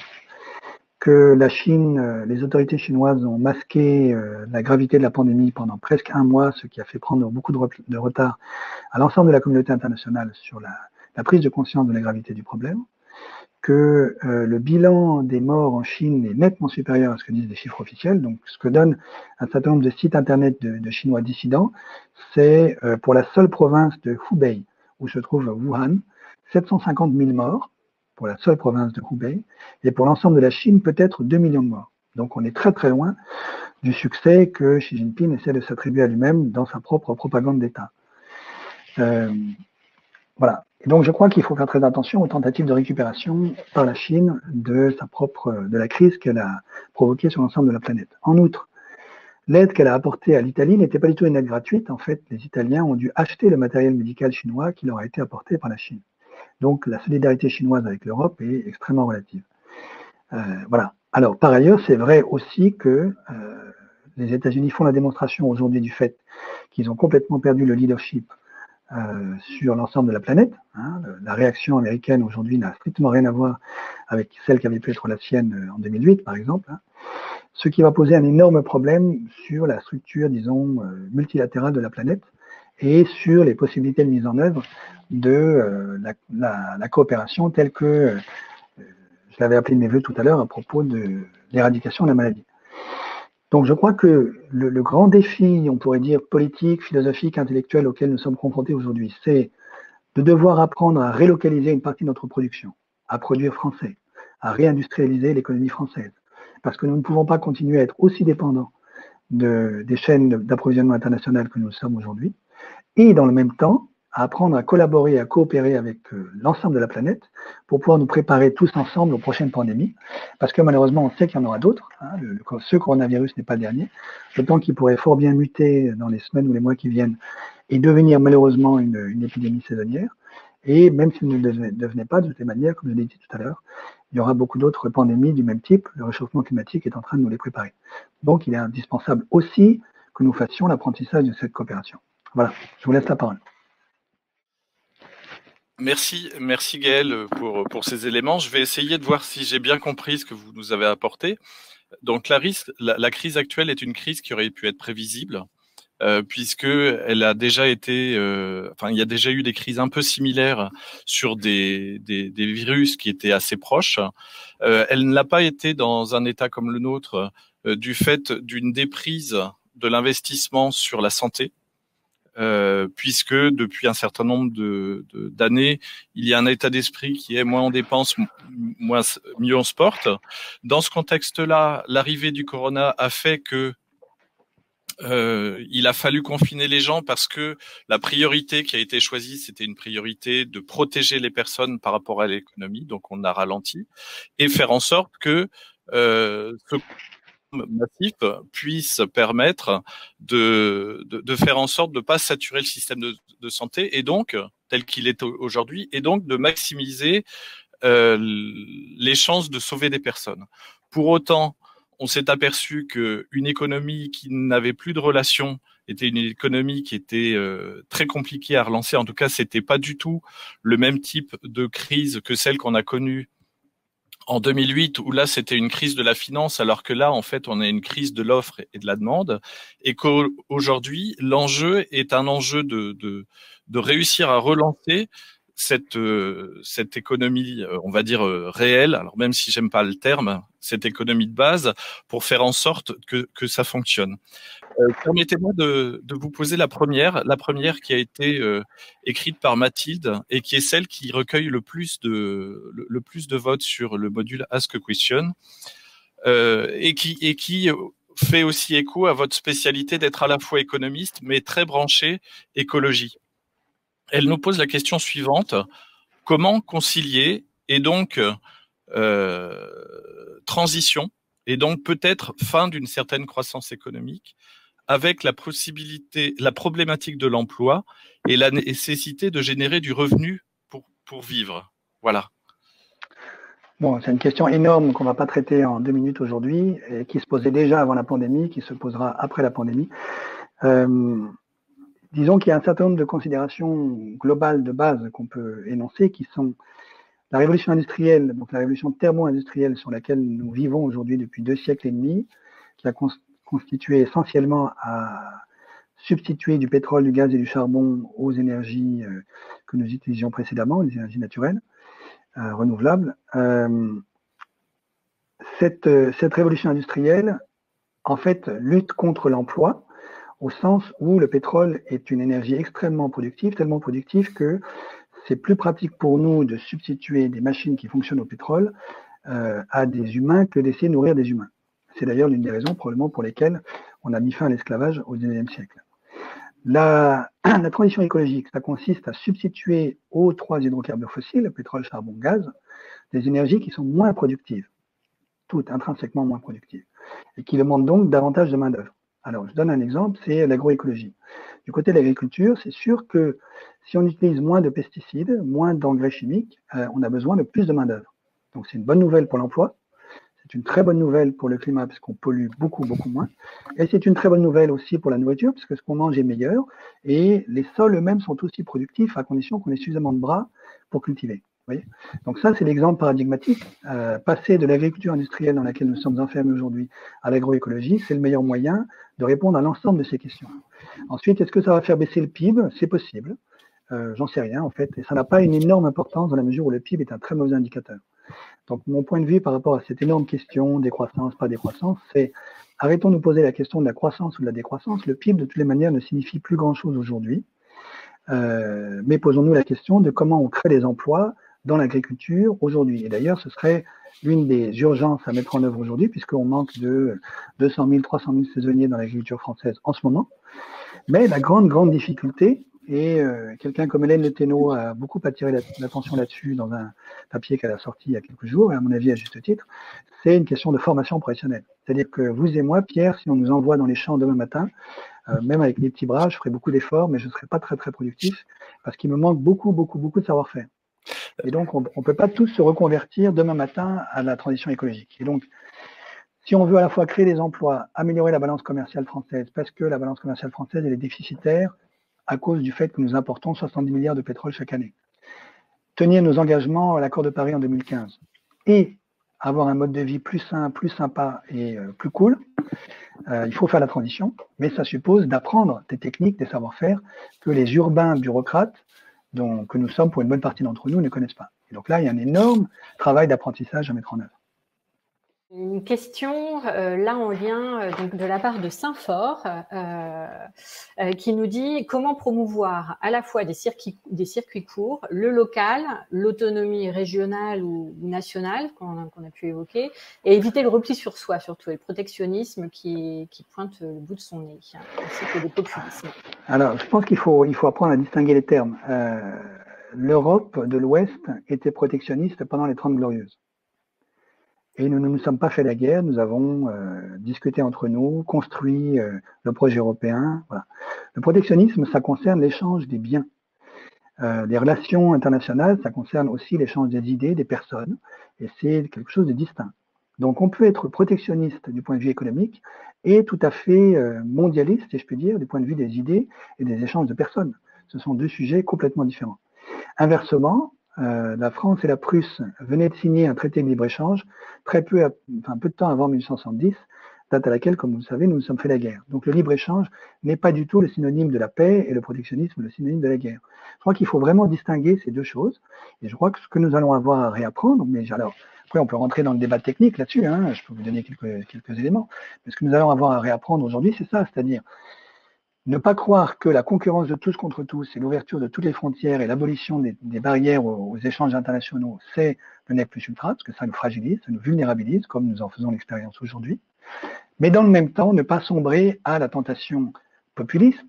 que euh, les autorités chinoises ont masqué la gravité de la pandémie pendant presque un mois, ce qui a fait prendre beaucoup de, retard à l'ensemble de la communauté internationale sur la prise de conscience de la gravité du problème que euh, le bilan des morts en Chine est nettement supérieur à ce que disent les chiffres officiels. Donc, ce que donne un certain nombre de sites internet de, Chinois dissidents, c'est euh, pour la seule province de Hubei, où se trouve Wuhan, 750 000 morts pour la seule province de Hubei, et pour l'ensemble de la Chine, peut-être 2 millions de morts. Donc, on est très très loin du succès que Xi Jinping essaie de s'attribuer à lui-même dans sa propre propagande d'État. Euh, voilà. Donc, je crois qu'il faut faire très attention aux tentatives de récupération par la Chine de sa propre, de la crise qu'elle a provoquée sur l'ensemble de la planète. En outre, l'aide qu'elle a apportée à l'Italie n'était pas du tout une aide gratuite. En fait, les Italiens ont dû acheter le matériel médical chinois qui leur a été apporté par la Chine. Donc, la solidarité chinoise avec l'Europe est extrêmement relative. Euh, voilà. Alors, par ailleurs, c'est vrai aussi que euh, les États-Unis font la démonstration aujourd'hui du fait qu'ils ont complètement perdu le leadership euh, sur l'ensemble de la planète. Hein. La réaction américaine aujourd'hui n'a strictement rien à voir avec celle qui avait pu être la sienne euh, en 2008, par exemple. Hein. Ce qui va poser un énorme problème sur la structure, disons, euh, multilatérale de la planète et sur les possibilités de mise en œuvre de la, coopération telle que je l'avais appelé de mes voeux tout à l'heure à propos de l'éradication de la maladie. Donc je crois que le, grand défi, on pourrait dire politique, philosophique, intellectuel auquel nous sommes confrontés aujourd'hui, c'est de devoir apprendre à relocaliser une partie de notre production, à produire français, à réindustrialiser l'économie française. Parce que nous ne pouvons pas continuer à être aussi dépendants de, des chaînes d'approvisionnement internationales que nous sommes aujourd'hui. Et dans le même temps, à apprendre à collaborer, à coopérer avec euh, l'ensemble de la planète pour pouvoir nous préparer tous ensemble aux prochaines pandémies. Parce que malheureusement, on sait qu'il y en aura d'autres. Hein. Ce coronavirus n'est pas le dernier. Je pense qu'il pourrait fort bien muter dans les semaines ou les mois qui viennent et devenir malheureusement une, épidémie saisonnière. Et même s'il ne devenait pas, de toute manière, comme je l'ai dit tout à l'heure, il y aura beaucoup d'autres pandémies du même type. Le réchauffement climatique est en train de nous les préparer. Donc, il est indispensable aussi que nous fassions l'apprentissage de cette coopération. Voilà, je vous laisse la parole. Merci, merci Gaël pour, pour ces éléments. Je vais essayer de voir si j'ai bien compris ce que vous nous avez apporté. Donc la, risque, la, crise actuelle est une crise qui aurait pu être prévisible, euh, puisque elle a déjà été, euh, enfin il y a déjà eu des crises un peu similaires sur des, des, des virus qui étaient assez proches. Euh, elle ne l'a pas été dans un État comme le nôtre euh, du fait d'une déprise de l'investissement sur la santé. Euh, puisque depuis un certain nombre d'années, il y a un état d'esprit qui est moins on dépense, moins mieux on se porte. Dans ce contexte-là, l'arrivée du corona a fait que euh, il a fallu confiner les gens parce que la priorité qui a été choisie, c'était une priorité de protéger les personnes par rapport à l'économie, donc on a ralenti, et faire en sorte que euh, ce massif puisse permettre de, faire en sorte de ne pas saturer le système de, de santé et donc, tel qu'il est aujourd'hui, et donc de maximiser euh, les chances de sauver des personnes. Pour autant, on s'est aperçu qu'une économie qui n'avait plus de relations était une économie qui était euh, très compliquée à relancer. En tout cas, c'était pas du tout le même type de crise que celle qu'on a connue en 2008 où là c'était une crise de la finance alors que là en fait on a une crise de l'offre et de la demande et qu'aujourd'hui l'enjeu est un enjeu de, de, de réussir à relancer cette euh, cette économie, euh, on va dire euh, réelle, alors même si j'aime pas le terme, cette économie de base, pour faire en sorte que que ça fonctionne. Permettez-moi de, vous poser la première, la première qui a été écrite par Mathilde et qui est celle qui recueille le plus de le, plus de votes sur le module Ask a Question et qui et qui fait aussi écho à votre spécialité d'être à la fois économiste mais très branché écologie. Elle nous pose la question suivante. Comment concilier et donc euh, transition et donc peut-être fin d'une certaine croissance économique avec la possibilité, la problématique de l'emploi et la nécessité de générer du revenu pour, pour vivre. Voilà. Bon, c'est une question énorme qu'on ne va pas traiter en deux minutes aujourd'hui et qui se posait déjà avant la pandémie, qui se posera après la pandémie. Euh, disons qu'il y a un certain nombre de considérations globales de base qu'on peut énoncer qui sont la révolution industrielle, donc la révolution thermo-industrielle sur laquelle nous vivons aujourd'hui depuis deux siècles et demi, qui a constitué essentiellement à substituer du pétrole, du gaz et du charbon aux énergies euh, que nous utilisions précédemment, les énergies naturelles, euh, renouvelables. Euh, cette, révolution industrielle, en fait, lutte contre l'emploi, au sens où le pétrole est une énergie extrêmement productive, tellement productive que c'est plus pratique pour nous de substituer des machines qui fonctionnent au pétrole à des humains que d'essayer de nourrir des humains. C'est d'ailleurs l'une des raisons probablement pour lesquelles on a mis fin à l'esclavage au XIXe siècle. La, transition écologique, ça consiste à substituer aux trois hydrocarbures fossiles, pétrole, charbon, gaz, des énergies qui sont moins productives, toutes intrinsèquement moins productives, et qui demandent donc davantage de main-d'œuvre. Alors, je donne un exemple, c'est l'agroécologie. Du côté de l'agriculture, c'est sûr que si on utilise moins de pesticides, moins d'engrais chimiques, euh, on a besoin de plus de main-d'œuvre. Donc, c'est une bonne nouvelle pour l'emploi. C'est une très bonne nouvelle pour le climat parce qu'on pollue beaucoup, beaucoup moins. Et c'est une très bonne nouvelle aussi pour la nourriture parce que ce qu'on mange est meilleur. Et les sols eux-mêmes sont aussi productifs à condition qu'on ait suffisamment de bras pour cultiver. Donc ça, c'est l'exemple paradigmatique. Euh, passer de l'agriculture industrielle dans laquelle nous sommes enfermés aujourd'hui à l'agroécologie, c'est le meilleur moyen de répondre à l'ensemble de ces questions. Ensuite, est-ce que ça va faire baisser le PIB C'est possible. Euh, J'en sais rien en fait. Et ça n'a pas une énorme importance dans la mesure où le PIB est un très mauvais indicateur. Donc mon point de vue par rapport à cette énorme question, décroissance, pas décroissance, c'est arrêtons de nous poser la question de la croissance ou de la décroissance. Le PIB, de toutes les manières, ne signifie plus grand-chose aujourd'hui. Euh, mais posons-nous la question de comment on crée des emplois dans l'agriculture aujourd'hui. Et d'ailleurs, ce serait l'une des urgences à mettre en œuvre aujourd'hui, puisqu'on manque de 200 000, 300 000 saisonniers dans l'agriculture française en ce moment. Mais la grande, grande difficulté, et euh, quelqu'un comme Hélène Le a beaucoup attiré l'attention là-dessus dans un papier qu'elle a sorti il y a quelques jours, et à mon avis à juste titre, c'est une question de formation professionnelle. C'est-à-dire que vous et moi, Pierre, si on nous envoie dans les champs demain matin, euh, même avec mes petits bras, je ferai beaucoup d'efforts, mais je ne serai pas très très productif parce qu'il me manque beaucoup, beaucoup, beaucoup de savoir-faire. Et donc, on ne peut pas tous se reconvertir demain matin à la transition écologique. Et donc, si on veut à la fois créer des emplois, améliorer la balance commerciale française, parce que la balance commerciale française, elle est déficitaire à cause du fait que nous importons 70 milliards de pétrole chaque année, tenir nos engagements à l'accord de Paris en 2015 et avoir un mode de vie plus sain, plus sympa et euh, plus cool, euh, il faut faire la transition, mais ça suppose d'apprendre des techniques, des savoir-faire que les urbains bureaucrates, dont, que nous sommes pour une bonne partie d'entre nous, ne connaissent pas. Et donc là, il y a un énorme travail d'apprentissage à mettre en œuvre. Une question euh, là en lien euh, de la part de Saint-Fort euh, qui nous dit comment promouvoir à la fois des circuits, courts, le local, l'autonomie régionale ou, nationale qu'on a pu évoquer, et éviter le repli sur soi surtout, et le protectionnisme qui, pointe le bout de son nez, ainsi que. Alors je pense qu'il faut, faut apprendre à distinguer les termes. L'Europe de l'Ouest était protectionniste pendant les Trente Glorieuses. Et nous ne nous sommes pas fait la guerre, nous avons euh, discuté entre nous, construit euh, le projet européen. Le protectionnisme, ça concerne l'échange des biens. Euh, les relations internationales, ça concerne aussi l'échange des idées, des personnes, et c'est quelque chose de distinct. Donc on peut être protectionniste du point de vue économique et tout à fait mondialiste, si je puis dire, du point de vue des idées et des échanges de personnes. Ce sont deux sujets complètement différents. Inversement, euh, la France et la Prusse venaient de signer un traité de libre-échange très peu, de temps avant 1870, date à laquelle, comme vous le savez, nous nous sommes fait la guerre. Donc le libre-échange n'est pas du tout le synonyme de la paix et le protectionnisme le synonyme de la guerre. Je crois qu'il faut vraiment distinguer ces deux choses. Et je crois que ce que nous allons avoir à réapprendre, mais alors après on peut rentrer dans le débat technique là-dessus, hein, je peux vous donner quelques, quelques éléments, mais ce que nous allons avoir à réapprendre aujourd'hui, c'est ça, c'est-à-dire ne pas croire que la concurrence de tous contre tous et l'ouverture de toutes les frontières et l'abolition des, barrières aux, échanges internationaux, c'est le nec plus ultra, parce que ça nous fragilise, ça nous vulnérabilise, comme nous en faisons l'expérience aujourd'hui. Mais dans le même temps, ne pas sombrer à la tentation populiste,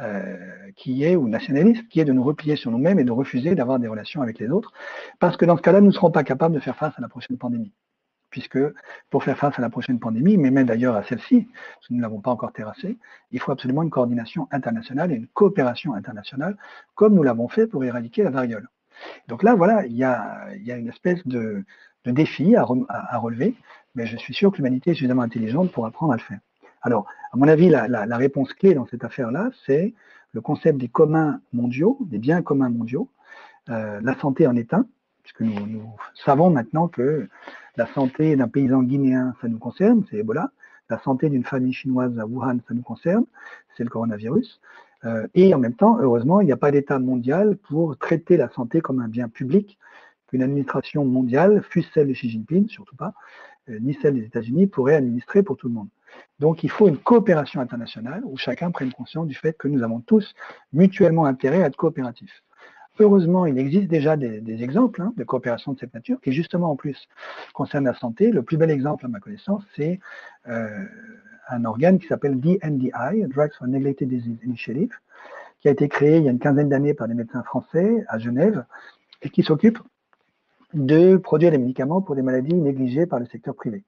euh, qui est, ou nationaliste, qui est de nous replier sur nous-mêmes et de refuser d'avoir des relations avec les autres, parce que dans ce cas-là, nous ne serons pas capables de faire face à la prochaine pandémie puisque pour faire face à la prochaine pandémie, mais même d'ailleurs à celle-ci, nous ne l'avons pas encore terrassée, il faut absolument une coordination internationale et une coopération internationale, comme nous l'avons fait pour éradiquer la variole. Donc là, voilà, il y a, une espèce de, défi à, relever, mais je suis sûr que l'humanité est suffisamment intelligente pour apprendre à le faire. Alors, à mon avis, la, réponse clé dans cette affaire-là, c'est le concept des communs mondiaux, des biens communs mondiaux. Euh, la santé en est un, puisque nous savons maintenant que la santé d'un paysan guinéen, ça nous concerne, c'est Ebola. La santé d'une famille chinoise à Wuhan, ça nous concerne, c'est le coronavirus. Euh, et en même temps, heureusement, il n'y a pas d'État mondial pour traiter la santé comme un bien public qu'une administration mondiale, fût celle de Xi Jinping, surtout pas, euh, ni celle des États-Unis, pourrait administrer pour tout le monde. Donc il faut une coopération internationale où chacun prenne conscience du fait que nous avons tous mutuellement intérêt à être coopératifs. Heureusement, il existe déjà des, exemples hein, de coopération de cette nature qui, justement, en plus, concernent la santé. Le plus bel exemple, à ma connaissance, c'est euh, un organe qui s'appelle DNDI, Drugs for Neglected Disease Initiative, qui a été créé il y a une quinzaine d'années par des médecins français à Genève et qui s'occupe de produire des médicaments pour des maladies négligées par le secteur privé.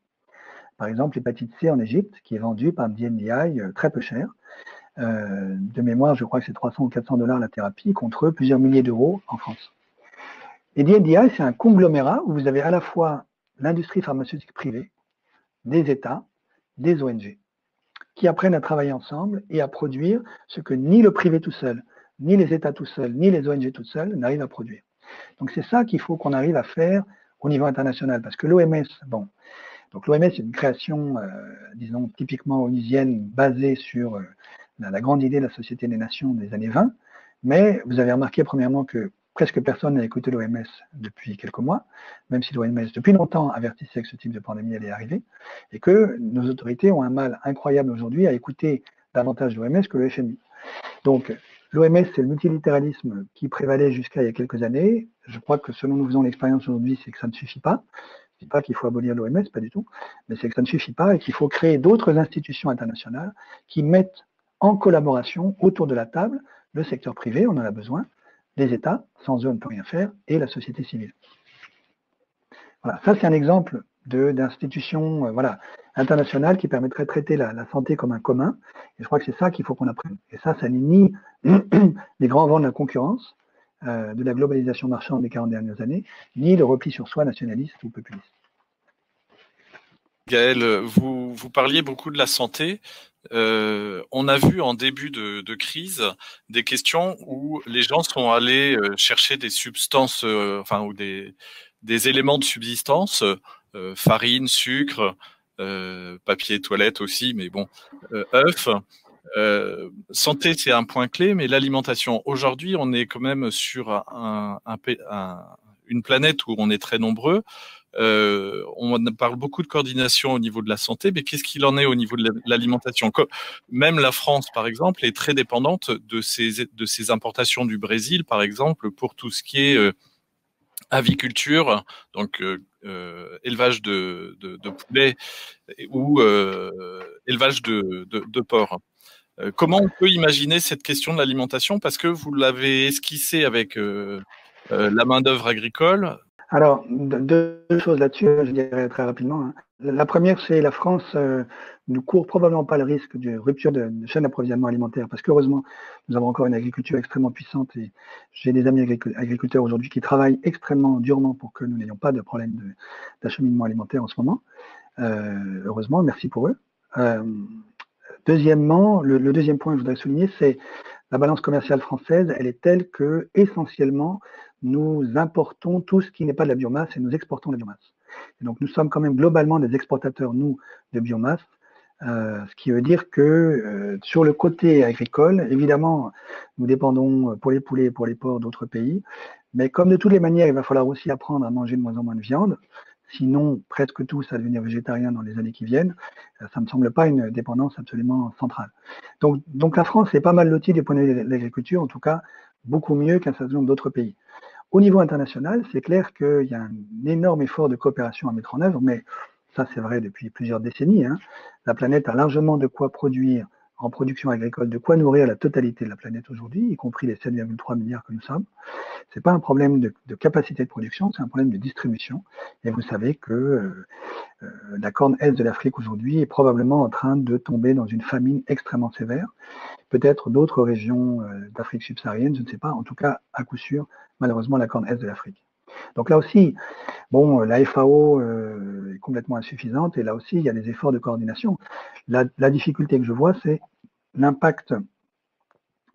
Par exemple, l'hépatite C en Égypte, qui est vendue par DNDI euh, très peu cher. Euh, de mémoire, je crois que c'est 300 ou 400 dollars la thérapie, contre plusieurs milliers d'euros en France. Et DNDI, c'est un conglomérat où vous avez à la fois l'industrie pharmaceutique privée, des États, des ONG, qui apprennent à travailler ensemble et à produire ce que ni le privé tout seul, ni les États tout seuls, ni les ONG toutes seules n'arrivent à produire. Donc c'est ça qu'il faut qu'on arrive à faire au niveau international, parce que l'OMS, bon, donc l'OMS c'est une création, euh, disons typiquement onusienne, basée sur euh, la grande idée de la Société des Nations des années 20, mais vous avez remarqué premièrement que presque personne n'a écouté l'OMS depuis quelques mois, même si l'OMS depuis longtemps avertissait que ce type de pandémie allait arriver, et que nos autorités ont un mal incroyable aujourd'hui à écouter davantage l'OMS que le FMI. Donc, l'OMS, c'est le multilatéralisme qui prévalait jusqu'à il y a quelques années. Je crois que selon nous faisons l'expérience aujourd'hui, c'est que ça ne suffit pas. Je ne dis pas qu'il faut abolir l'OMS, pas du tout, mais c'est que ça ne suffit pas et qu'il faut créer d'autres institutions internationales qui mettent en collaboration autour de la table le secteur privé, on en a besoin, les États, sans eux on ne peut rien faire, et la société civile. Voilà, ça c'est un exemple d'institutions euh, voilà, internationales qui permettraient de traiter la, santé comme un commun. Et je crois que c'est ça qu'il faut qu'on apprenne. Et ça, ça n'est ni les grands vents de la concurrence, euh, de la globalisation marchande des 40 dernières années, ni le repli sur soi nationaliste ou populiste. Gaël, vous, vous parliez beaucoup de la santé. Euh, on a vu en début de, crise des questions où les gens sont allés euh, chercher des substances, euh, enfin ou des, éléments de subsistance, farine, sucre, papier toilette aussi, mais bon, œufs. santé, c'est un point clé, mais l'alimentation. Aujourd'hui, on est quand même sur un, une planète où on est très nombreux. Euh, on parle beaucoup de coordination au niveau de la santé, mais qu'est-ce qu'il en est au niveau de l'alimentation? Même la France, par exemple, est très dépendante de de ces importations du Brésil, par exemple, pour tout ce qui est euh, aviculture, donc euh, élevage de, de, de poulets ou élevage de, de porcs. Comment on peut imaginer cette question de l'alimentation? Parce que vous l'avez esquissé avec la main-d'œuvre agricole, alors, deux choses là-dessus, je dirais très rapidement. Hein. La première, c'est la France euh, ne court probablement pas le risque de rupture de, chaîne d'approvisionnement alimentaire, parce qu'heureusement, nous avons encore une agriculture extrêmement puissante et j'ai des amis agriculteurs aujourd'hui qui travaillent extrêmement durement pour que nous n'ayons pas de problème d'acheminement alimentaire en ce moment. Euh, heureusement, merci pour eux. Euh, deuxièmement, le, le, deuxième point que je voudrais souligner, c'est la balance commerciale française, elle est telle que essentiellement, nous importons tout ce qui n'est pas de la biomasse et nous exportons la biomasse. Donc nous sommes quand même globalement des exportateurs, nous, de biomasse, euh, ce qui veut dire que euh, sur le côté agricole, évidemment, nous dépendons pour les poulets et pour les porcs d'autres pays, mais comme de toutes les manières, il va falloir aussi apprendre à manger de moins en moins de viande, sinon presque tous à devenir végétariens dans les années qui viennent, euh, ça ne me semble pas une dépendance absolument centrale. Donc, donc la France est pas mal lotie du point de vue de l'agriculture, en tout cas beaucoup mieux qu'un certain nombre d'autres pays. Au niveau international, c'est clair qu'il y a un énorme effort de coopération à mettre en œuvre, mais ça c'est vrai depuis plusieurs décennies. Hein. La planète a largement de quoi produire en production agricole, de quoi nourrir la totalité de la planète aujourd'hui, y compris les 7,3 milliards que nous sommes. C'est pas un problème de, capacité de production, c'est un problème de distribution. Et vous savez que euh, euh, la corne est de l'Afrique aujourd'hui est probablement en train de tomber dans une famine extrêmement sévère. Peut-être d'autres régions euh, d'Afrique subsaharienne, je ne sais pas. En tout cas, à coup sûr, malheureusement, la corne est de l'Afrique. Donc là aussi, bon, la FAO euh, est complètement insuffisante et là aussi, il y a des efforts de coordination. La, difficulté que je vois, c'est l'impact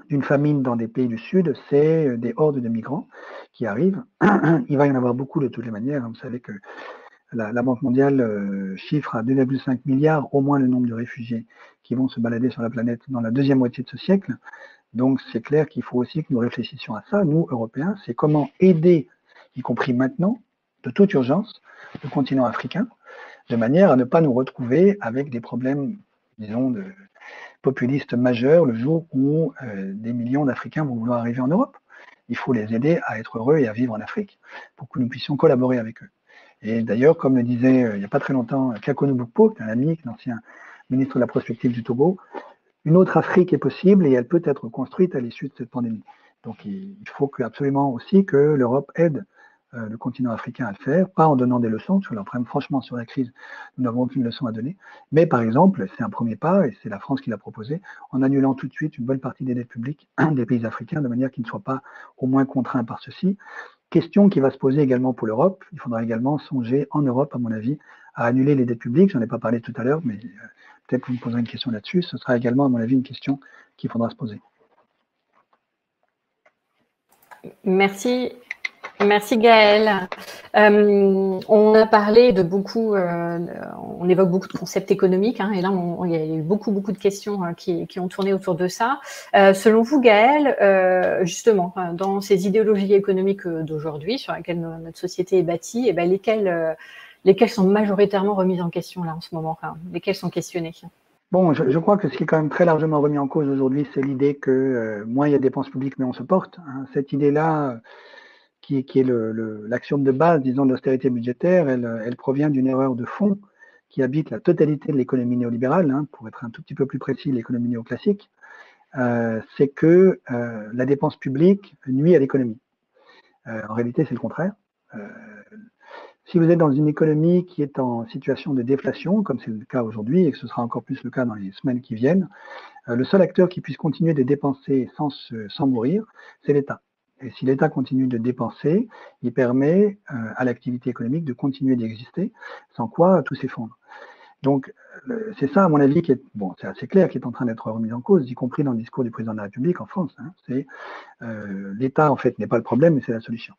d'une famine dans des pays du Sud, c'est euh, des hordes de migrants qui arrivent. Il va y en avoir beaucoup de toutes les manières. Vous savez que la, Banque mondiale euh, chiffre à 2,5 milliards au moins le nombre de réfugiés qui vont se balader sur la planète dans la deuxième moitié de ce siècle. Donc c'est clair qu'il faut aussi que nous réfléchissions à ça, nous, Européens, c'est comment aider y compris maintenant, de toute urgence, le continent africain, de manière à ne pas nous retrouver avec des problèmes, disons, populistes majeurs le jour où euh, des millions d'Africains vont vouloir arriver en Europe. Il faut les aider à être heureux et à vivre en Afrique pour que nous puissions collaborer avec eux. Et d'ailleurs, comme le disait euh, il n'y a pas très longtemps Kakono Bukpo, un ami, l'ancien ministre de la prospective du Togo, une autre Afrique est possible et elle peut être construite à l'issue de cette pandémie. Donc il faut absolument aussi que l'Europe aide le continent africain à le faire, pas en donnant des leçons, sur leur problème, franchement, sur la crise, nous n'avons aucune leçon à donner, mais par exemple, c'est un premier pas, et c'est la France qui l'a proposé, en annulant tout de suite une bonne partie des dettes publiques des pays africains, de manière qu'ils ne soient pas au moins contraints par ceci. Question qui va se poser également pour l'Europe. Il faudra également songer en Europe, à mon avis, à annuler les dettes publiques. J'en ai pas parlé tout à l'heure, mais euh, peut-être que vous me poserez une question là-dessus. Ce sera également, à mon avis, une question qu'il faudra se poser. Merci Merci Gaëlle. Euh, on a parlé de beaucoup, euh, on évoque beaucoup de concepts économiques, hein, et là il y a eu beaucoup beaucoup de questions hein, qui, ont tourné autour de ça. Euh, selon vous, Gaëlle, justement, dans ces idéologies économiques d'aujourd'hui sur lesquelles notre société est bâtie, eh ben, lesquelles, sont majoritairement remises en question là en ce moment, lesquelles sont questionnées? Bon, je, crois que ce qui est quand même très largement remis en cause aujourd'hui, c'est l'idée que moins il y a dépenses publiques, mais on se porte. Hein. Cette idée-là qui, est l'axiome de base, disons, de l'austérité budgétaire, elle, provient d'une erreur de fond qui habite la totalité de l'économie néolibérale, hein, pour être un tout petit peu plus précis, l'économie néoclassique, euh, c'est que euh, la dépense publique nuit à l'économie. Euh, en réalité, c'est le contraire. si vous êtes dans une économie qui est en situation de déflation, comme c'est le cas aujourd'hui, et que ce sera encore plus le cas dans les semaines qui viennent, le seul acteur qui puisse continuer de dépenser sans, sans mourir, c'est l'État. Et si l'État continue de dépenser, il permet euh, à l'activité économique de continuer d'exister, sans quoi tout s'effondre. Donc, euh, c'est ça, à mon avis, qui est, bon, c'est assez clair, qui est en train d'être remis en cause, y compris dans le discours du président de la République en France. Hein. c'est euh, l'État, en fait, n'est pas le problème, mais c'est la solution.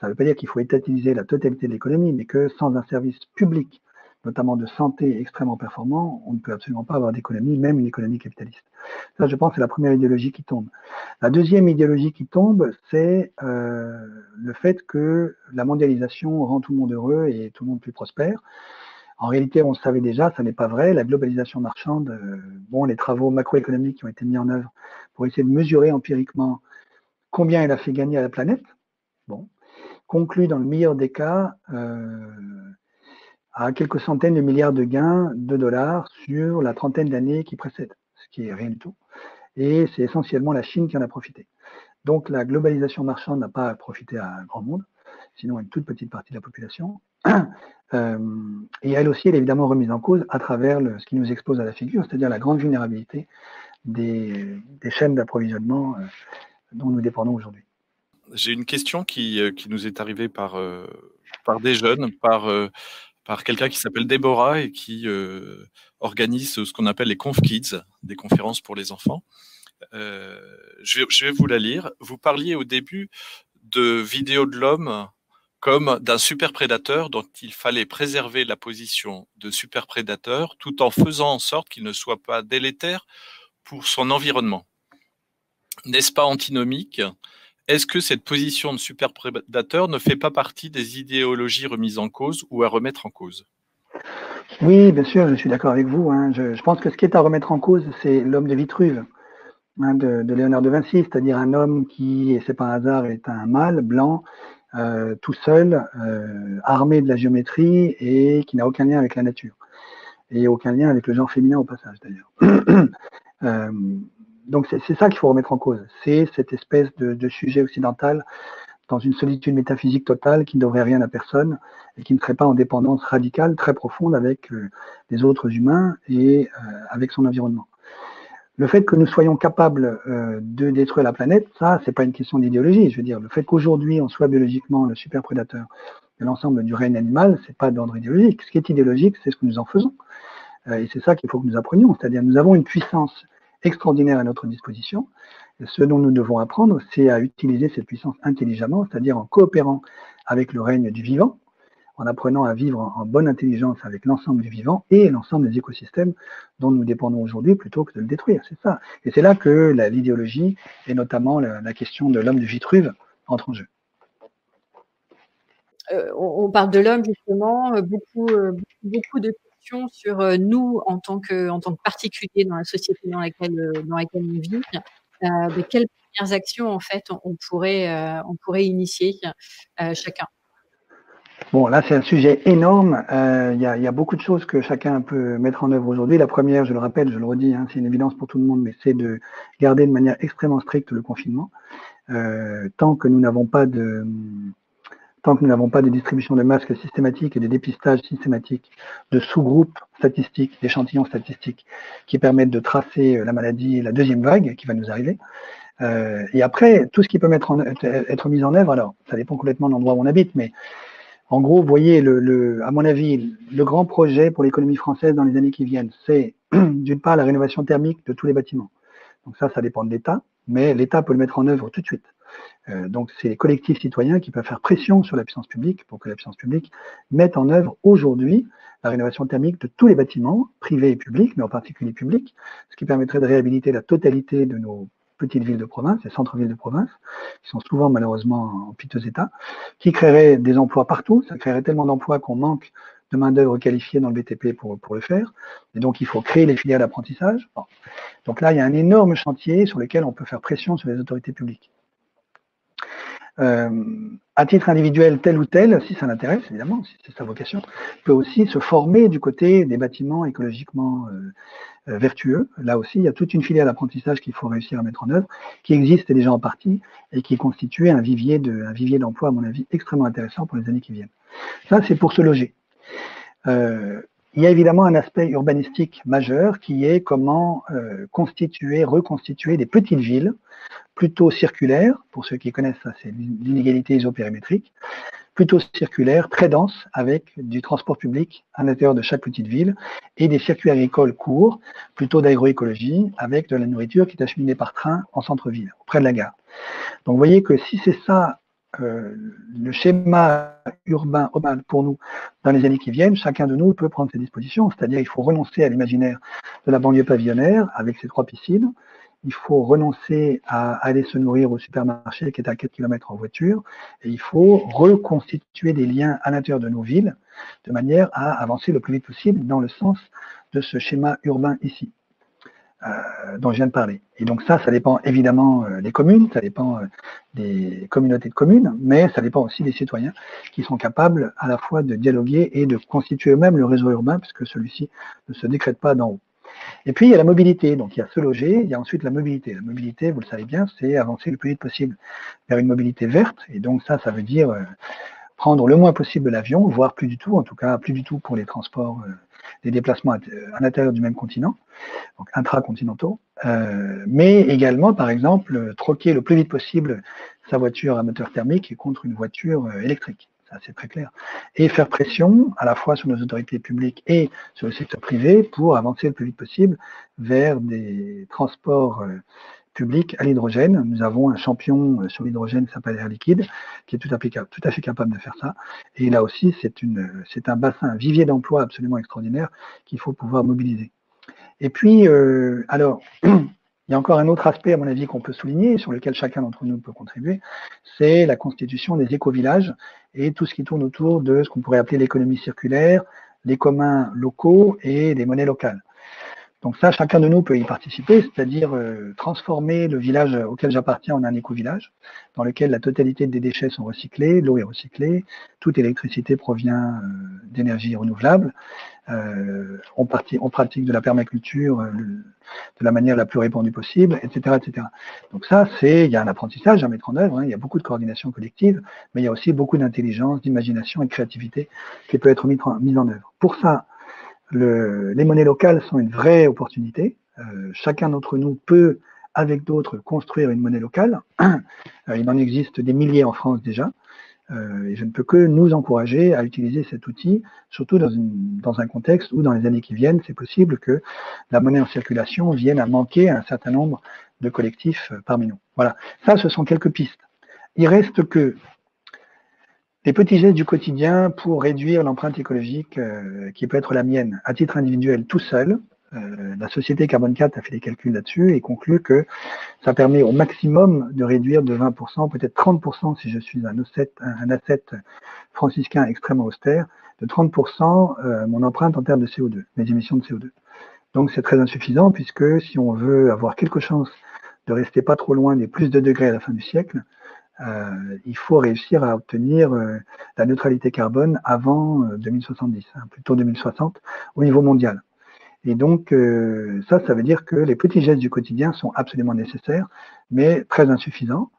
Ça ne veut pas dire qu'il faut étatiser la totalité de l'économie, mais que sans un service public notamment de santé extrêmement performant, on ne peut absolument pas avoir d'économie, même une économie capitaliste. Ça, je pense, c'est la première idéologie qui tombe. La deuxième idéologie qui tombe, c'est euh, le fait que la mondialisation rend tout le monde heureux et tout le monde plus prospère. En réalité, on le savait déjà, ça n'est pas vrai. La globalisation marchande, euh, bon, les travaux macroéconomiques qui ont été mis en œuvre pour essayer de mesurer empiriquement combien elle a fait gagner à la planète, bon, conclut dans le meilleur des cas euh, à quelques centaines de milliards de gains de dollars sur la trentaine d'années qui précèdent, ce qui est rien du tout. Et c'est essentiellement la Chine qui en a profité. Donc la globalisation marchande n'a pas profité à un grand monde, sinon à une toute petite partie de la population. Euh, et elle aussi, elle est évidemment remise en cause à travers ce qui nous expose à la figure, c'est-à-dire la grande vulnérabilité des, chaînes d'approvisionnement euh, dont nous dépendons aujourd'hui. J'ai une question qui, euh, nous est arrivée par, par des jeunes, par par quelqu'un qui s'appelle Déborah et qui euh, organise ce qu'on appelle les Conf Kids, des conférences pour les enfants. Euh, je, vais vous la lire. Vous parliez au début de vidéo de l'homme comme d'un super prédateur dont il fallait préserver la position de super prédateur tout en faisant en sorte qu'il ne soit pas délétère pour son environnement. N'est-ce pas antinomique? Est-ce que cette position de super prédateur ne fait pas partie des idéologies remises en cause ou à remettre en cause? Oui, bien sûr, je suis d'accord avec vous. Hein. Je, pense que ce qui est à remettre en cause, c'est l'homme de Vitruve hein, de, Léonard de Vinci, c'est-à-dire un homme qui, et c'est un hasard, est un mâle blanc, euh, tout seul, euh, armé de la géométrie et qui n'a aucun lien avec la nature. Et aucun lien avec le genre féminin au passage d'ailleurs. Euh, donc c'est ça qu'il faut remettre en cause. C'est cette espèce de, sujet occidental dans une solitude métaphysique totale qui ne devrait rien à personne et qui ne serait pas en dépendance radicale très profonde avec euh, les autres humains et euh, avec son environnement. Le fait que nous soyons capables euh, de détruire la planète, ça, c'est pas une question d'idéologie. Je veux dire, le fait qu'aujourd'hui on soit biologiquement le super prédateur de l'ensemble du règne animal, c'est pas d'ordre idéologique. Ce qui est idéologique, c'est ce que nous en faisons. et c'est ça qu'il faut que nous apprenions. C'est-à-dire, nous avons une puissance extraordinaire à notre disposition. ce dont nous devons apprendre, c'est à utiliser cette puissance intelligemment, c'est-à-dire en coopérant avec le règne du vivant, en apprenant à vivre en bonne intelligence avec l'ensemble du vivant et l'ensemble des écosystèmes dont nous dépendons aujourd'hui plutôt que de le détruire. C'est ça. Et c'est là que l'idéologie et notamment la, question de l'homme de Vitruve entre en jeu. Euh, on parle de l'homme justement, euh, beaucoup, euh, beaucoup de sur euh, nous en tant que en tant que particulier dans la société dans laquelle euh, dans laquelle on vit. Euh, de quelles premières actions en fait on pourrait on pourrait initier chacun? Bon, là, c'est un sujet énorme. Il y, a, beaucoup de choses que chacun peut mettre en œuvre aujourd'hui. La première, je le rappelle, je le redis, hein, c'est une évidence pour tout le monde, mais c'est de garder de manière extrêmement stricte le confinement. tant que nous n'avons pas de, tant que nous n'avons pas de distribution de masques systématiques et de dépistage systématique de sous-groupes statistiques, d'échantillons statistiques qui permettent de tracer euh, la maladie la deuxième vague qui va nous arriver. Euh, et après, tout ce qui peut être mis en œuvre, alors ça dépend complètement de l'endroit où on habite, mais en gros, vous voyez, à mon avis, le grand projet pour l'économie française dans les années qui viennent, c'est d'une part la rénovation thermique de tous les bâtiments. Donc ça, ça dépend de l'État, mais l'État peut le mettre en œuvre tout de suite. Euh, donc, c'est les collectifs citoyens qui peuvent faire pression sur la puissance publique pour que la puissance publique mette en œuvre aujourd'hui la rénovation thermique de tous les bâtiments, privés et publics, mais en particulier publics, ce qui permettrait de réhabiliter la totalité de nos petites villes de province, les centres-villes de province, qui sont souvent malheureusement en piteux état, qui créerait des emplois partout. Ça créerait tellement d'emplois qu'on manque de main-d'œuvre qualifiée dans le BTP pour, pour le faire. Et donc, il faut créer les filières d'apprentissage. Donc là, il y a un énorme chantier sur lequel on peut faire pression sur les autorités publiques. Euh, à titre individuel, tel ou tel, si ça l'intéresse, évidemment, si c'est sa vocation, peut aussi se former du côté des bâtiments écologiquement euh, euh, vertueux. Là aussi, il y a toute une filière d'apprentissage qu'il faut réussir à mettre en œuvre, qui existe déjà en partie et qui constitue un vivier un vivier d'emploi, à mon avis, extrêmement intéressant pour les années qui viennent. Ça, c'est pour se loger. Il y a évidemment un aspect urbanistique majeur qui est comment constituer, reconstituer des petites villes plutôt circulaires, pour ceux qui connaissent ça, c'est l'inégalité isopérimétrique, plutôt circulaire, très dense, avec du transport public à l'intérieur de chaque petite ville et des circuits agricoles courts, plutôt d'agroécologie, avec de la nourriture qui est acheminée par train en centre-ville, près de la gare. Donc vous voyez que si c'est ça euh, le schéma urbain pour nous dans les années qui viennent, chacun de nous peut prendre ses dispositions, c'est-à-dire il faut renoncer à l'imaginaire de la banlieue pavillonnaire avec ses trois piscines, il faut renoncer à aller se nourrir au supermarché qui est à 4 km en voiture, et il faut reconstituer des liens à l'intérieur de nos villes de manière à avancer le plus vite possible dans le sens de ce schéma urbain ici. Euh, dont je viens de parler. Et donc ça, ça dépend évidemment euh, des communes, ça dépend euh, des communautés de communes, mais ça dépend aussi des citoyens qui sont capables à la fois de dialoguer et de constituer eux-mêmes le réseau urbain, puisque celui-ci ne se décrète pas d'en haut. Et puis, il y a la mobilité. Donc, il y a se loger, il y a ensuite la mobilité. La mobilité, vous le savez bien, c'est avancer le plus vite possible vers une mobilité verte. Et donc, ça, ça veut dire euh, prendre le moins possible l'avion, voire plus du tout, en tout cas, plus du tout pour les transports, euh, les déplacements à, l'intérieur du même continent, donc intracontinentaux. Euh, mais également, par exemple, troquer le plus vite possible sa voiture à moteur thermique contre une voiture électrique c'est très clair. Et faire pression à la fois sur nos autorités publiques et sur le secteur privé pour avancer le plus vite possible vers des transports euh, publics à l'hydrogène. Nous avons un champion euh, sur l'hydrogène qui s'appelle Air Liquide, qui est tout à, fait, capable de faire ça. Et là aussi, c'est un bassin, un vivier d'emploi absolument extraordinaire qu'il faut pouvoir mobiliser. Et puis, euh, alors, Il y a encore un autre aspect, à mon avis, qu'on peut souligner, sur lequel chacun d'entre nous peut contribuer, c'est la constitution des éco-villages et tout ce qui tourne autour de ce qu'on pourrait appeler l'économie circulaire, les communs locaux et les monnaies locales. Donc ça, chacun de nous peut y participer, c'est-à-dire euh, transformer le village auquel j'appartiens en un éco-village, dans lequel la totalité des déchets sont recyclés, l'eau est recyclée, toute électricité provient euh, d'énergie renouvelable, euh, on, on, pratique de la permaculture de la manière la plus répandue possible, etc. etc. Donc ça, c'est il y a un apprentissage à mettre en œuvre, hein, il y a beaucoup de coordination collective, mais il y a aussi beaucoup d'intelligence, d'imagination et de créativité qui peut être mise en œuvre. Pour ça, les monnaies locales sont une vraie opportunité. Euh, chacun d'entre nous peut, avec d'autres, construire une monnaie locale. Euh, il en existe des milliers en France déjà. Euh, et je ne peux que nous encourager à utiliser cet outil, surtout dans, dans un contexte où, dans les années qui viennent, c'est possible que la monnaie en circulation vienne à manquer à un certain nombre de collectifs parmi nous. Voilà. Ça, ce sont quelques pistes. Il reste que des petits gestes du quotidien pour réduire l'empreinte écologique euh, qui peut être la mienne à titre individuel tout seul. Euh, la société Carbone 4 a fait des calculs là-dessus et conclut que ça permet au maximum de réduire de 20%, peut-être 30% si je suis un asset, franciscain extrêmement austère, de 30% euh, mon empreinte en termes de CO2, mes émissions de CO2. Donc c'est très insuffisant puisque si on veut avoir quelque chance de rester pas trop loin des plus de degrés à la fin du siècle, euh, il faut réussir à obtenir euh, la neutralité carbone avant 2070, euh, hein, plutôt 2060 au niveau mondial. Et donc, ça, ça veut dire que les petits gestes du quotidien sont absolument nécessaires, mais très insuffisants.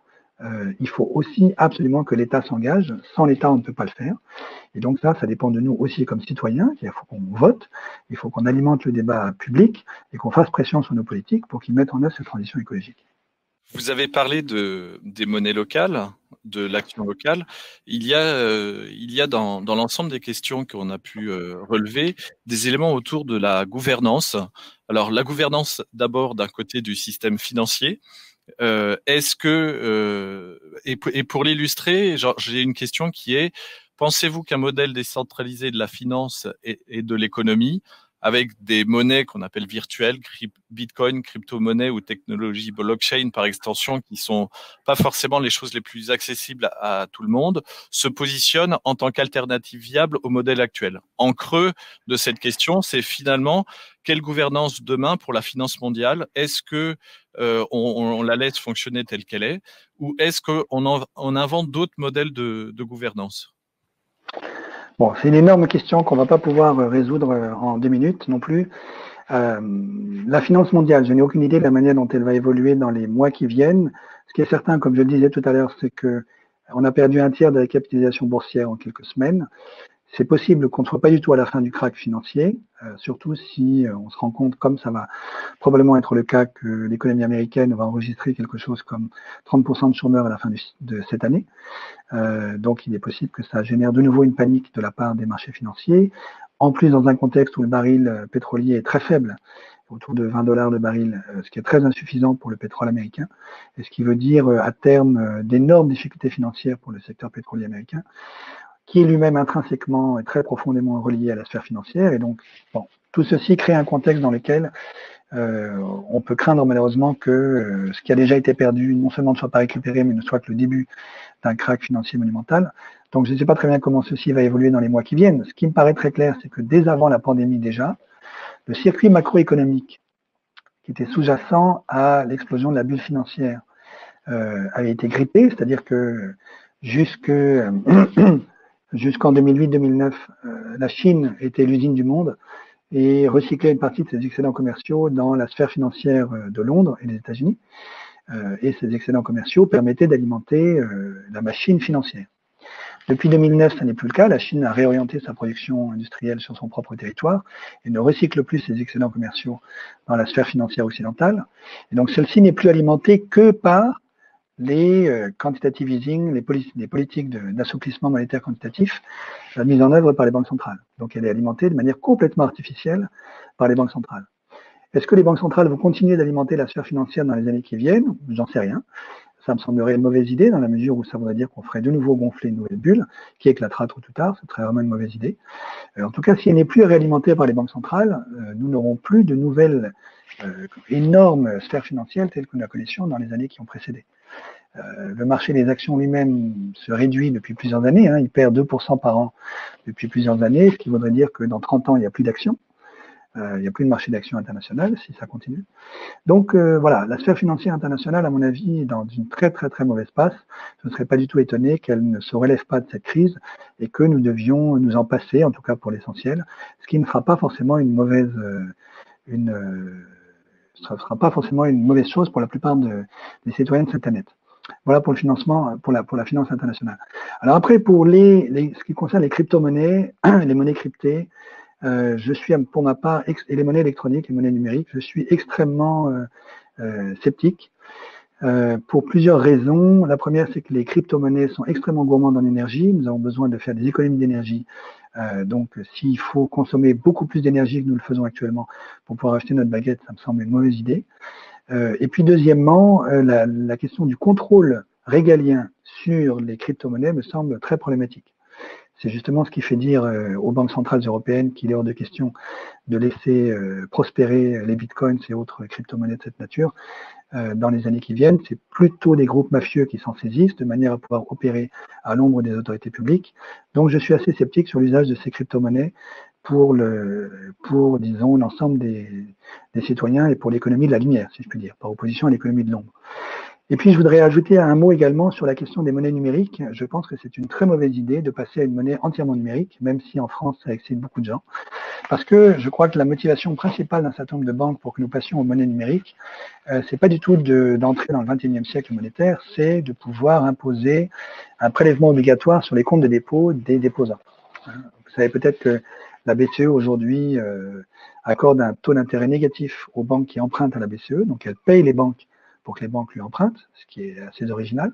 il faut aussi absolument que l'État s'engage. Sans l'État, on ne peut pas le faire. Et donc ça, ça dépend de nous aussi comme citoyens. Il faut qu'on vote, il faut qu'on alimente le débat public et qu'on fasse pression sur nos politiques pour qu'ils mettent en œuvre cette transition écologique. Vous avez parlé de, des monnaies locales, de l'action locale. Il y a, euh, il y a dans, dans l'ensemble des questions qu'on a pu euh, relever des éléments autour de la gouvernance. Alors la gouvernance d'abord d'un côté du système financier, Est-ce que et, pour l'illustrer, j'ai une question qui est pensez-vous qu'un modèle décentralisé de la finance et de l'économie avec des monnaies qu'on appelle virtuelles, Bitcoin, crypto-monnaie ou technologie blockchain par extension, qui sont pas forcément les choses les plus accessibles à, tout le monde, se positionnent en tant qu'alternative viable au modèle actuel. En creux de cette question, c'est finalement quelle gouvernance demain pour la finance mondiale? Est-ce que euh, on, la laisse fonctionner telle qu'elle est, ou est-ce qu'on on invente d'autres modèles de, de gouvernance? Bon, c'est une énorme question qu'on ne va pas pouvoir euh, résoudre euh, en deux minutes non plus. Euh, la finance mondiale, je n'ai aucune idée de la manière dont elle va évoluer dans les mois qui viennent. Ce qui est certain, comme je le disais tout à l'heure, c'est que on a perdu un tiers de la capitalisation boursière en quelques semaines c'est possible qu'on ne soit pas du tout à la fin du crack financier, euh, surtout si euh, on se rend compte, comme ça va probablement être le cas, que l'économie américaine va enregistrer quelque chose comme 30% de chômeurs à la fin de cette année. Euh, donc il est possible que ça génère de nouveau une panique de la part des marchés financiers. En plus, dans un contexte où le baril pétrolier est très faible, autour de 20 dollars le baril, ce qui est très insuffisant pour le pétrole américain, et ce qui veut dire à terme d'énormes difficultés financières pour le secteur pétrolier américain qui est lui-même intrinsèquement et très profondément relié à la sphère financière. Et donc, tout ceci crée un contexte dans lequel euh, on peut craindre malheureusement que euh, ce qui a déjà été perdu non seulement ne soit pas récupéré, mais ne soit que le début d'un crack financier monumental. Donc je ne sais pas très bien comment ceci va évoluer dans les mois qui viennent. Ce qui me paraît très clair, c'est que dès avant la pandémie déjà, le circuit macroéconomique qui était sous-jacent à l'explosion de la bulle financière euh, avait été grippé, c'est-à-dire que jusque Jusqu'en 2008-2009, euh, la Chine était l'usine du monde et recyclait une partie de ses excédents commerciaux dans la sphère financière euh, de Londres et des États-Unis. Euh, et ces excédents commerciaux permettaient d'alimenter la machine financière. Depuis 2009, ça n'est plus le cas. La Chine a réorienté sa production industrielle sur son propre territoire et ne recycle plus ses excédents commerciaux dans la sphère financière occidentale. Et donc celle-ci n'est plus alimentée que par les euh, quantitative easing, les, politiques d'assouplissement monétaire quantitatif euh, mises en œuvre par les banques centrales. Donc elle est alimentée de manière complètement artificielle par les banques centrales. Est-ce que les banques centrales vont continuer d'alimenter la sphère financière dans les années qui viennent? J'en sais rien. Ça me semblerait une mauvaise idée dans la mesure où ça voudrait dire qu'on ferait de nouveau gonfler une nouvelle bulle qui éclatera trop ou tard. Ce serait vraiment une mauvaise idée. Euh, en tout cas, si elle n'est plus réalimentée par les banques centrales, nous n'aurons plus de nouvelles énormes sphères financières telles que nous la connaissions dans les années qui ont précédé. Euh, le marché des actions lui-même se réduit depuis plusieurs années. Hein, il perd 2% par an depuis plusieurs années, ce qui voudrait dire que dans 30 ans, il n'y a plus d'actions. Euh, il n'y a plus de marché d'actions international si ça continue. Donc euh, voilà, la sphère financière internationale, à mon avis, est dans une très très très mauvaise passe. Je ne serais pas du tout étonné qu'elle ne se relève pas de cette crise et que nous devions nous en passer, en tout cas pour l'essentiel, ce qui ne fera pas forcément une mauvaise, sera pas forcément une mauvaise chose pour la plupart de, des citoyens de cette planète. Voilà pour le financement, pour la, pour la finance internationale. Alors après, pour les, ce qui concerne les crypto-monnaies, les monnaies cryptées, euh, je suis pour ma part, et les monnaies électroniques, les monnaies numériques, je suis extrêmement euh, euh, sceptique pour plusieurs raisons. La première, c'est que les crypto-monnaies sont extrêmement gourmandes en énergie. Nous avons besoin de faire des économies d'énergie. donc, s'il faut consommer beaucoup plus d'énergie que nous le faisons actuellement pour pouvoir acheter notre baguette, ça me semble une mauvaise idée. Euh, et puis deuxièmement, euh, la, question du contrôle régalien sur les crypto-monnaies me semble très problématique. C'est justement ce qui fait dire euh, aux banques centrales européennes qu'il est hors de question de laisser prospérer les bitcoins et autres crypto-monnaies de cette nature dans les années qui viennent. C'est plutôt des groupes mafieux qui s'en saisissent de manière à pouvoir opérer à l'ombre des autorités publiques. Donc je suis assez sceptique sur l'usage de ces crypto-monnaies pour, le, pour disons, l'ensemble des, des, citoyens et pour l'économie de la lumière, si je puis dire, par opposition à l'économie de l'ombre. Et puis, je voudrais ajouter un mot également sur la question des monnaies numériques. Je pense que c'est une très mauvaise idée de passer à une monnaie entièrement numérique, même si en France, ça excite beaucoup de gens. Parce que je crois que la motivation principale d'un certain nombre de banques pour que nous passions aux monnaies numériques, euh, c'est pas du tout d'entrer dans le 21e siècle monétaire, c'est de pouvoir imposer un prélèvement obligatoire sur les comptes de dépôt des déposants. Hein, vous savez peut-être que la BCE aujourd'hui euh, accorde un taux d'intérêt négatif aux banques qui empruntent à la BCE, donc elle paye les banques pour que les banques lui empruntent, ce qui est assez original,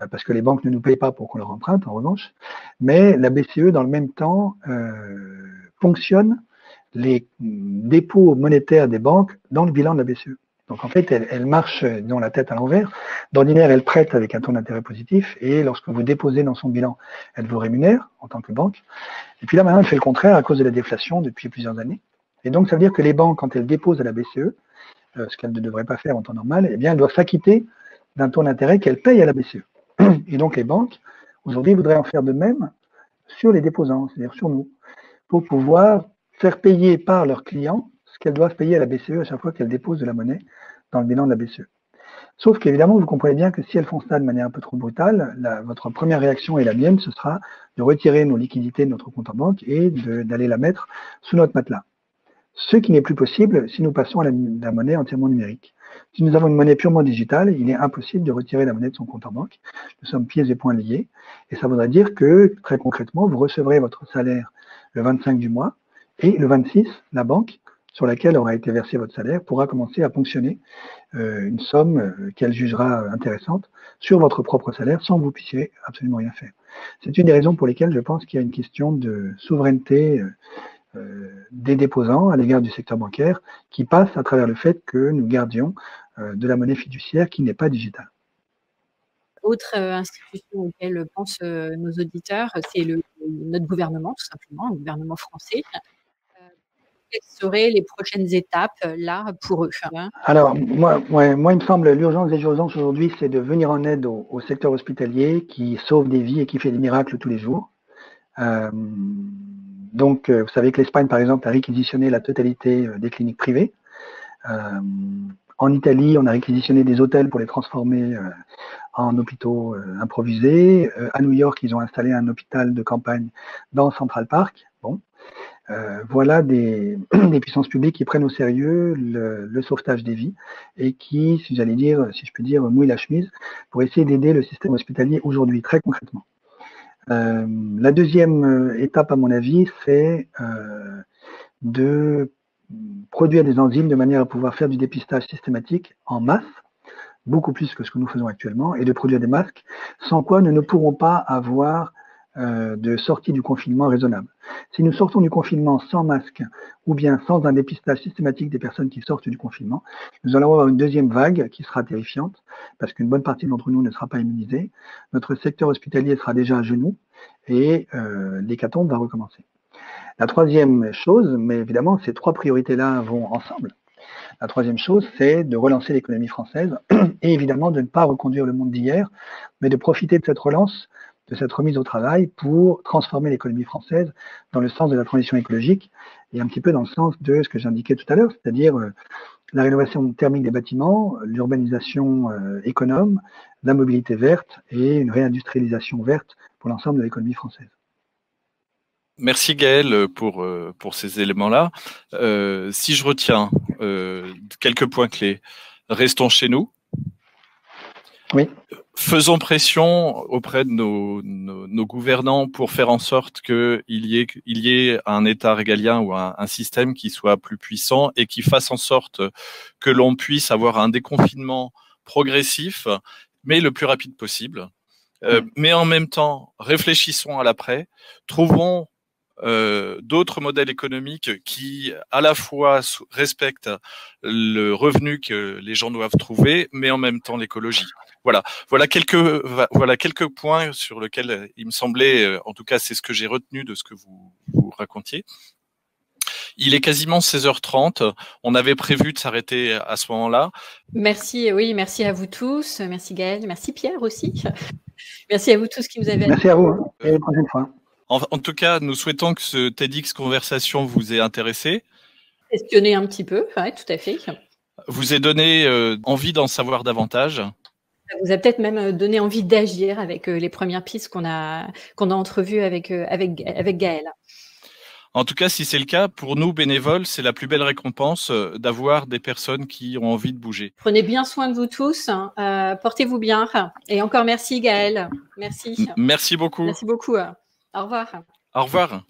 euh, parce que les banques ne nous payent pas pour qu'on leur emprunte, en revanche. Mais la BCE, dans le même temps, euh, fonctionne les dépôts monétaires des banques dans le bilan de la BCE. Donc en fait, elle, marche dans la tête à l'envers. D'ordinaire, elle prête avec un taux d'intérêt positif et lorsque vous déposez dans son bilan, elle vous rémunère en tant que banque. Et puis là, maintenant, elle fait le contraire à cause de la déflation depuis plusieurs années. Et donc, ça veut dire que les banques, quand elles déposent à la BCE, euh, ce qu'elles ne devraient pas faire en temps normal, eh bien, elles doivent s'acquitter d'un taux d'intérêt qu'elles payent à la BCE. Et donc, les banques, aujourd'hui, voudraient en faire de même sur les déposants, c'est-à-dire sur nous, pour pouvoir faire payer par leurs clients ce qu'elles doivent payer à la BCE à chaque fois qu'elles déposent de la monnaie dans le bilan de la BCE. Sauf qu'évidemment, vous comprenez bien que si elles font ça de manière un peu trop brutale, votre première réaction et la mienne, ce sera de retirer nos liquidités de notre compte en banque et d'aller la mettre sous notre matelas. Ce qui n'est plus possible si nous passons à la, la, monnaie entièrement numérique. Si nous avons une monnaie purement digitale, il est impossible de retirer la monnaie de son compte en banque. Nous sommes pieds et poings liés. Et ça voudrait dire que, très concrètement, vous recevrez votre salaire le 25 du mois et le 26, la banque sur laquelle aura été versé votre salaire pourra commencer à ponctionner euh, une somme euh, qu'elle jugera intéressante sur votre propre salaire sans que vous puissiez absolument rien faire. C'est une des raisons pour lesquelles je pense qu'il y a une question de souveraineté euh, des déposants à l'égard du secteur bancaire qui passe à travers le fait que nous gardions de la monnaie fiduciaire qui n'est pas digitale. Autre institution auquel pensent nos auditeurs, c'est notre gouvernement, tout simplement, le gouvernement français, quelles seraient les prochaines étapes euh, là pour eux hein? Alors, moi, moi, il me semble, l'urgence des urgences aujourd'hui, c'est de venir en aide au, secteur hospitalier qui sauve des vies et qui fait des miracles tous les jours. Euh, donc, euh, vous savez que l'Espagne, par exemple, a réquisitionné la totalité des cliniques privées. en Italie, on a réquisitionné des hôtels pour les transformer en hôpitaux improvisés. à New York, ils ont installé un hôpital de campagne dans Central Park. Euh, voilà des, puissances publiques qui prennent au sérieux le, sauvetage des vies et qui, si j'allais dire, si je peux dire, mouillent la chemise pour essayer d'aider le système hospitalier aujourd'hui, très concrètement. Euh, la deuxième euh, étape, à mon avis, c'est de produire des enzymes de manière à pouvoir faire du dépistage systématique en masse, beaucoup plus que ce que nous faisons actuellement, et de produire des masques, sans quoi nous ne pourrons pas avoir euh, de sortie du confinement raisonnable. Si nous sortons du confinement sans masque ou bien sans un dépistage systématique des personnes qui sortent du confinement, nous allons avoir une deuxième vague qui sera terrifiante parce qu'une bonne partie d'entre nous ne sera pas immunisée. Notre secteur hospitalier sera déjà à genoux et euh, l'hécatombe va recommencer. La troisième chose, mais évidemment ces trois priorités-là vont ensemble. La troisième chose, c'est de relancer l'économie française et évidemment de ne pas reconduire le monde d'hier, mais de profiter de cette relance de cette remise au travail pour transformer l'économie française dans le sens de la transition écologique et un petit peu dans le sens de ce que j'indiquais tout à l'heure, c'est-à-dire euh, la rénovation thermique des bâtiments, l'urbanisation euh, économe, la mobilité verte et une réindustrialisation verte pour l'ensemble de l'économie française. Merci Gaël pour, euh, pour ces éléments-là. si je retiens quelques points clés, restons chez nous. Oui. Faisons pression auprès de nos, nos, gouvernants pour faire en sorte qu'il y ait, il y ait un État régalien ou un, un, système qui soit plus puissant et qui fasse en sorte que l'on puisse avoir un déconfinement progressif, mais le plus rapide possible. Euh, mais en même temps, réfléchissons à l'après, trouvons euh, d'autres modèles économiques qui à la fois respectent le revenu que les gens doivent trouver, mais en même temps l'écologie. Voilà, voilà quelques voilà quelques points sur lesquels euh, il me semblait, euh, en tout cas c'est ce que j'ai retenu de ce que vous, vous racontiez. Il est quasiment 16h30. On avait prévu de s'arrêter à ce moment-là. Merci, oui, merci à vous tous. Merci Gaël, merci Pierre aussi. Merci à vous tous qui nous avez. Merci à vous. Hein. Et la prochaine fois. En, tout cas, nous souhaitons que ce TEDx conversation vous ait intéressé. Questionné un petit peu, oui, tout à fait. Vous ait donné euh, envie d'en savoir davantage. Ça vous a peut-être même euh, donné envie d'agir avec euh, les premières pistes qu'on a, qu'on a entrevues avec, avec, avec Gaël. En tout cas, si c'est le cas, pour nous, bénévoles, c'est la plus belle récompense d'avoir des personnes qui ont envie de bouger. Prenez bien soin de vous tous, hein. portez-vous bien. Et encore merci Gaël. Merci. merci beaucoup. Merci beaucoup. Au revoir. Au revoir.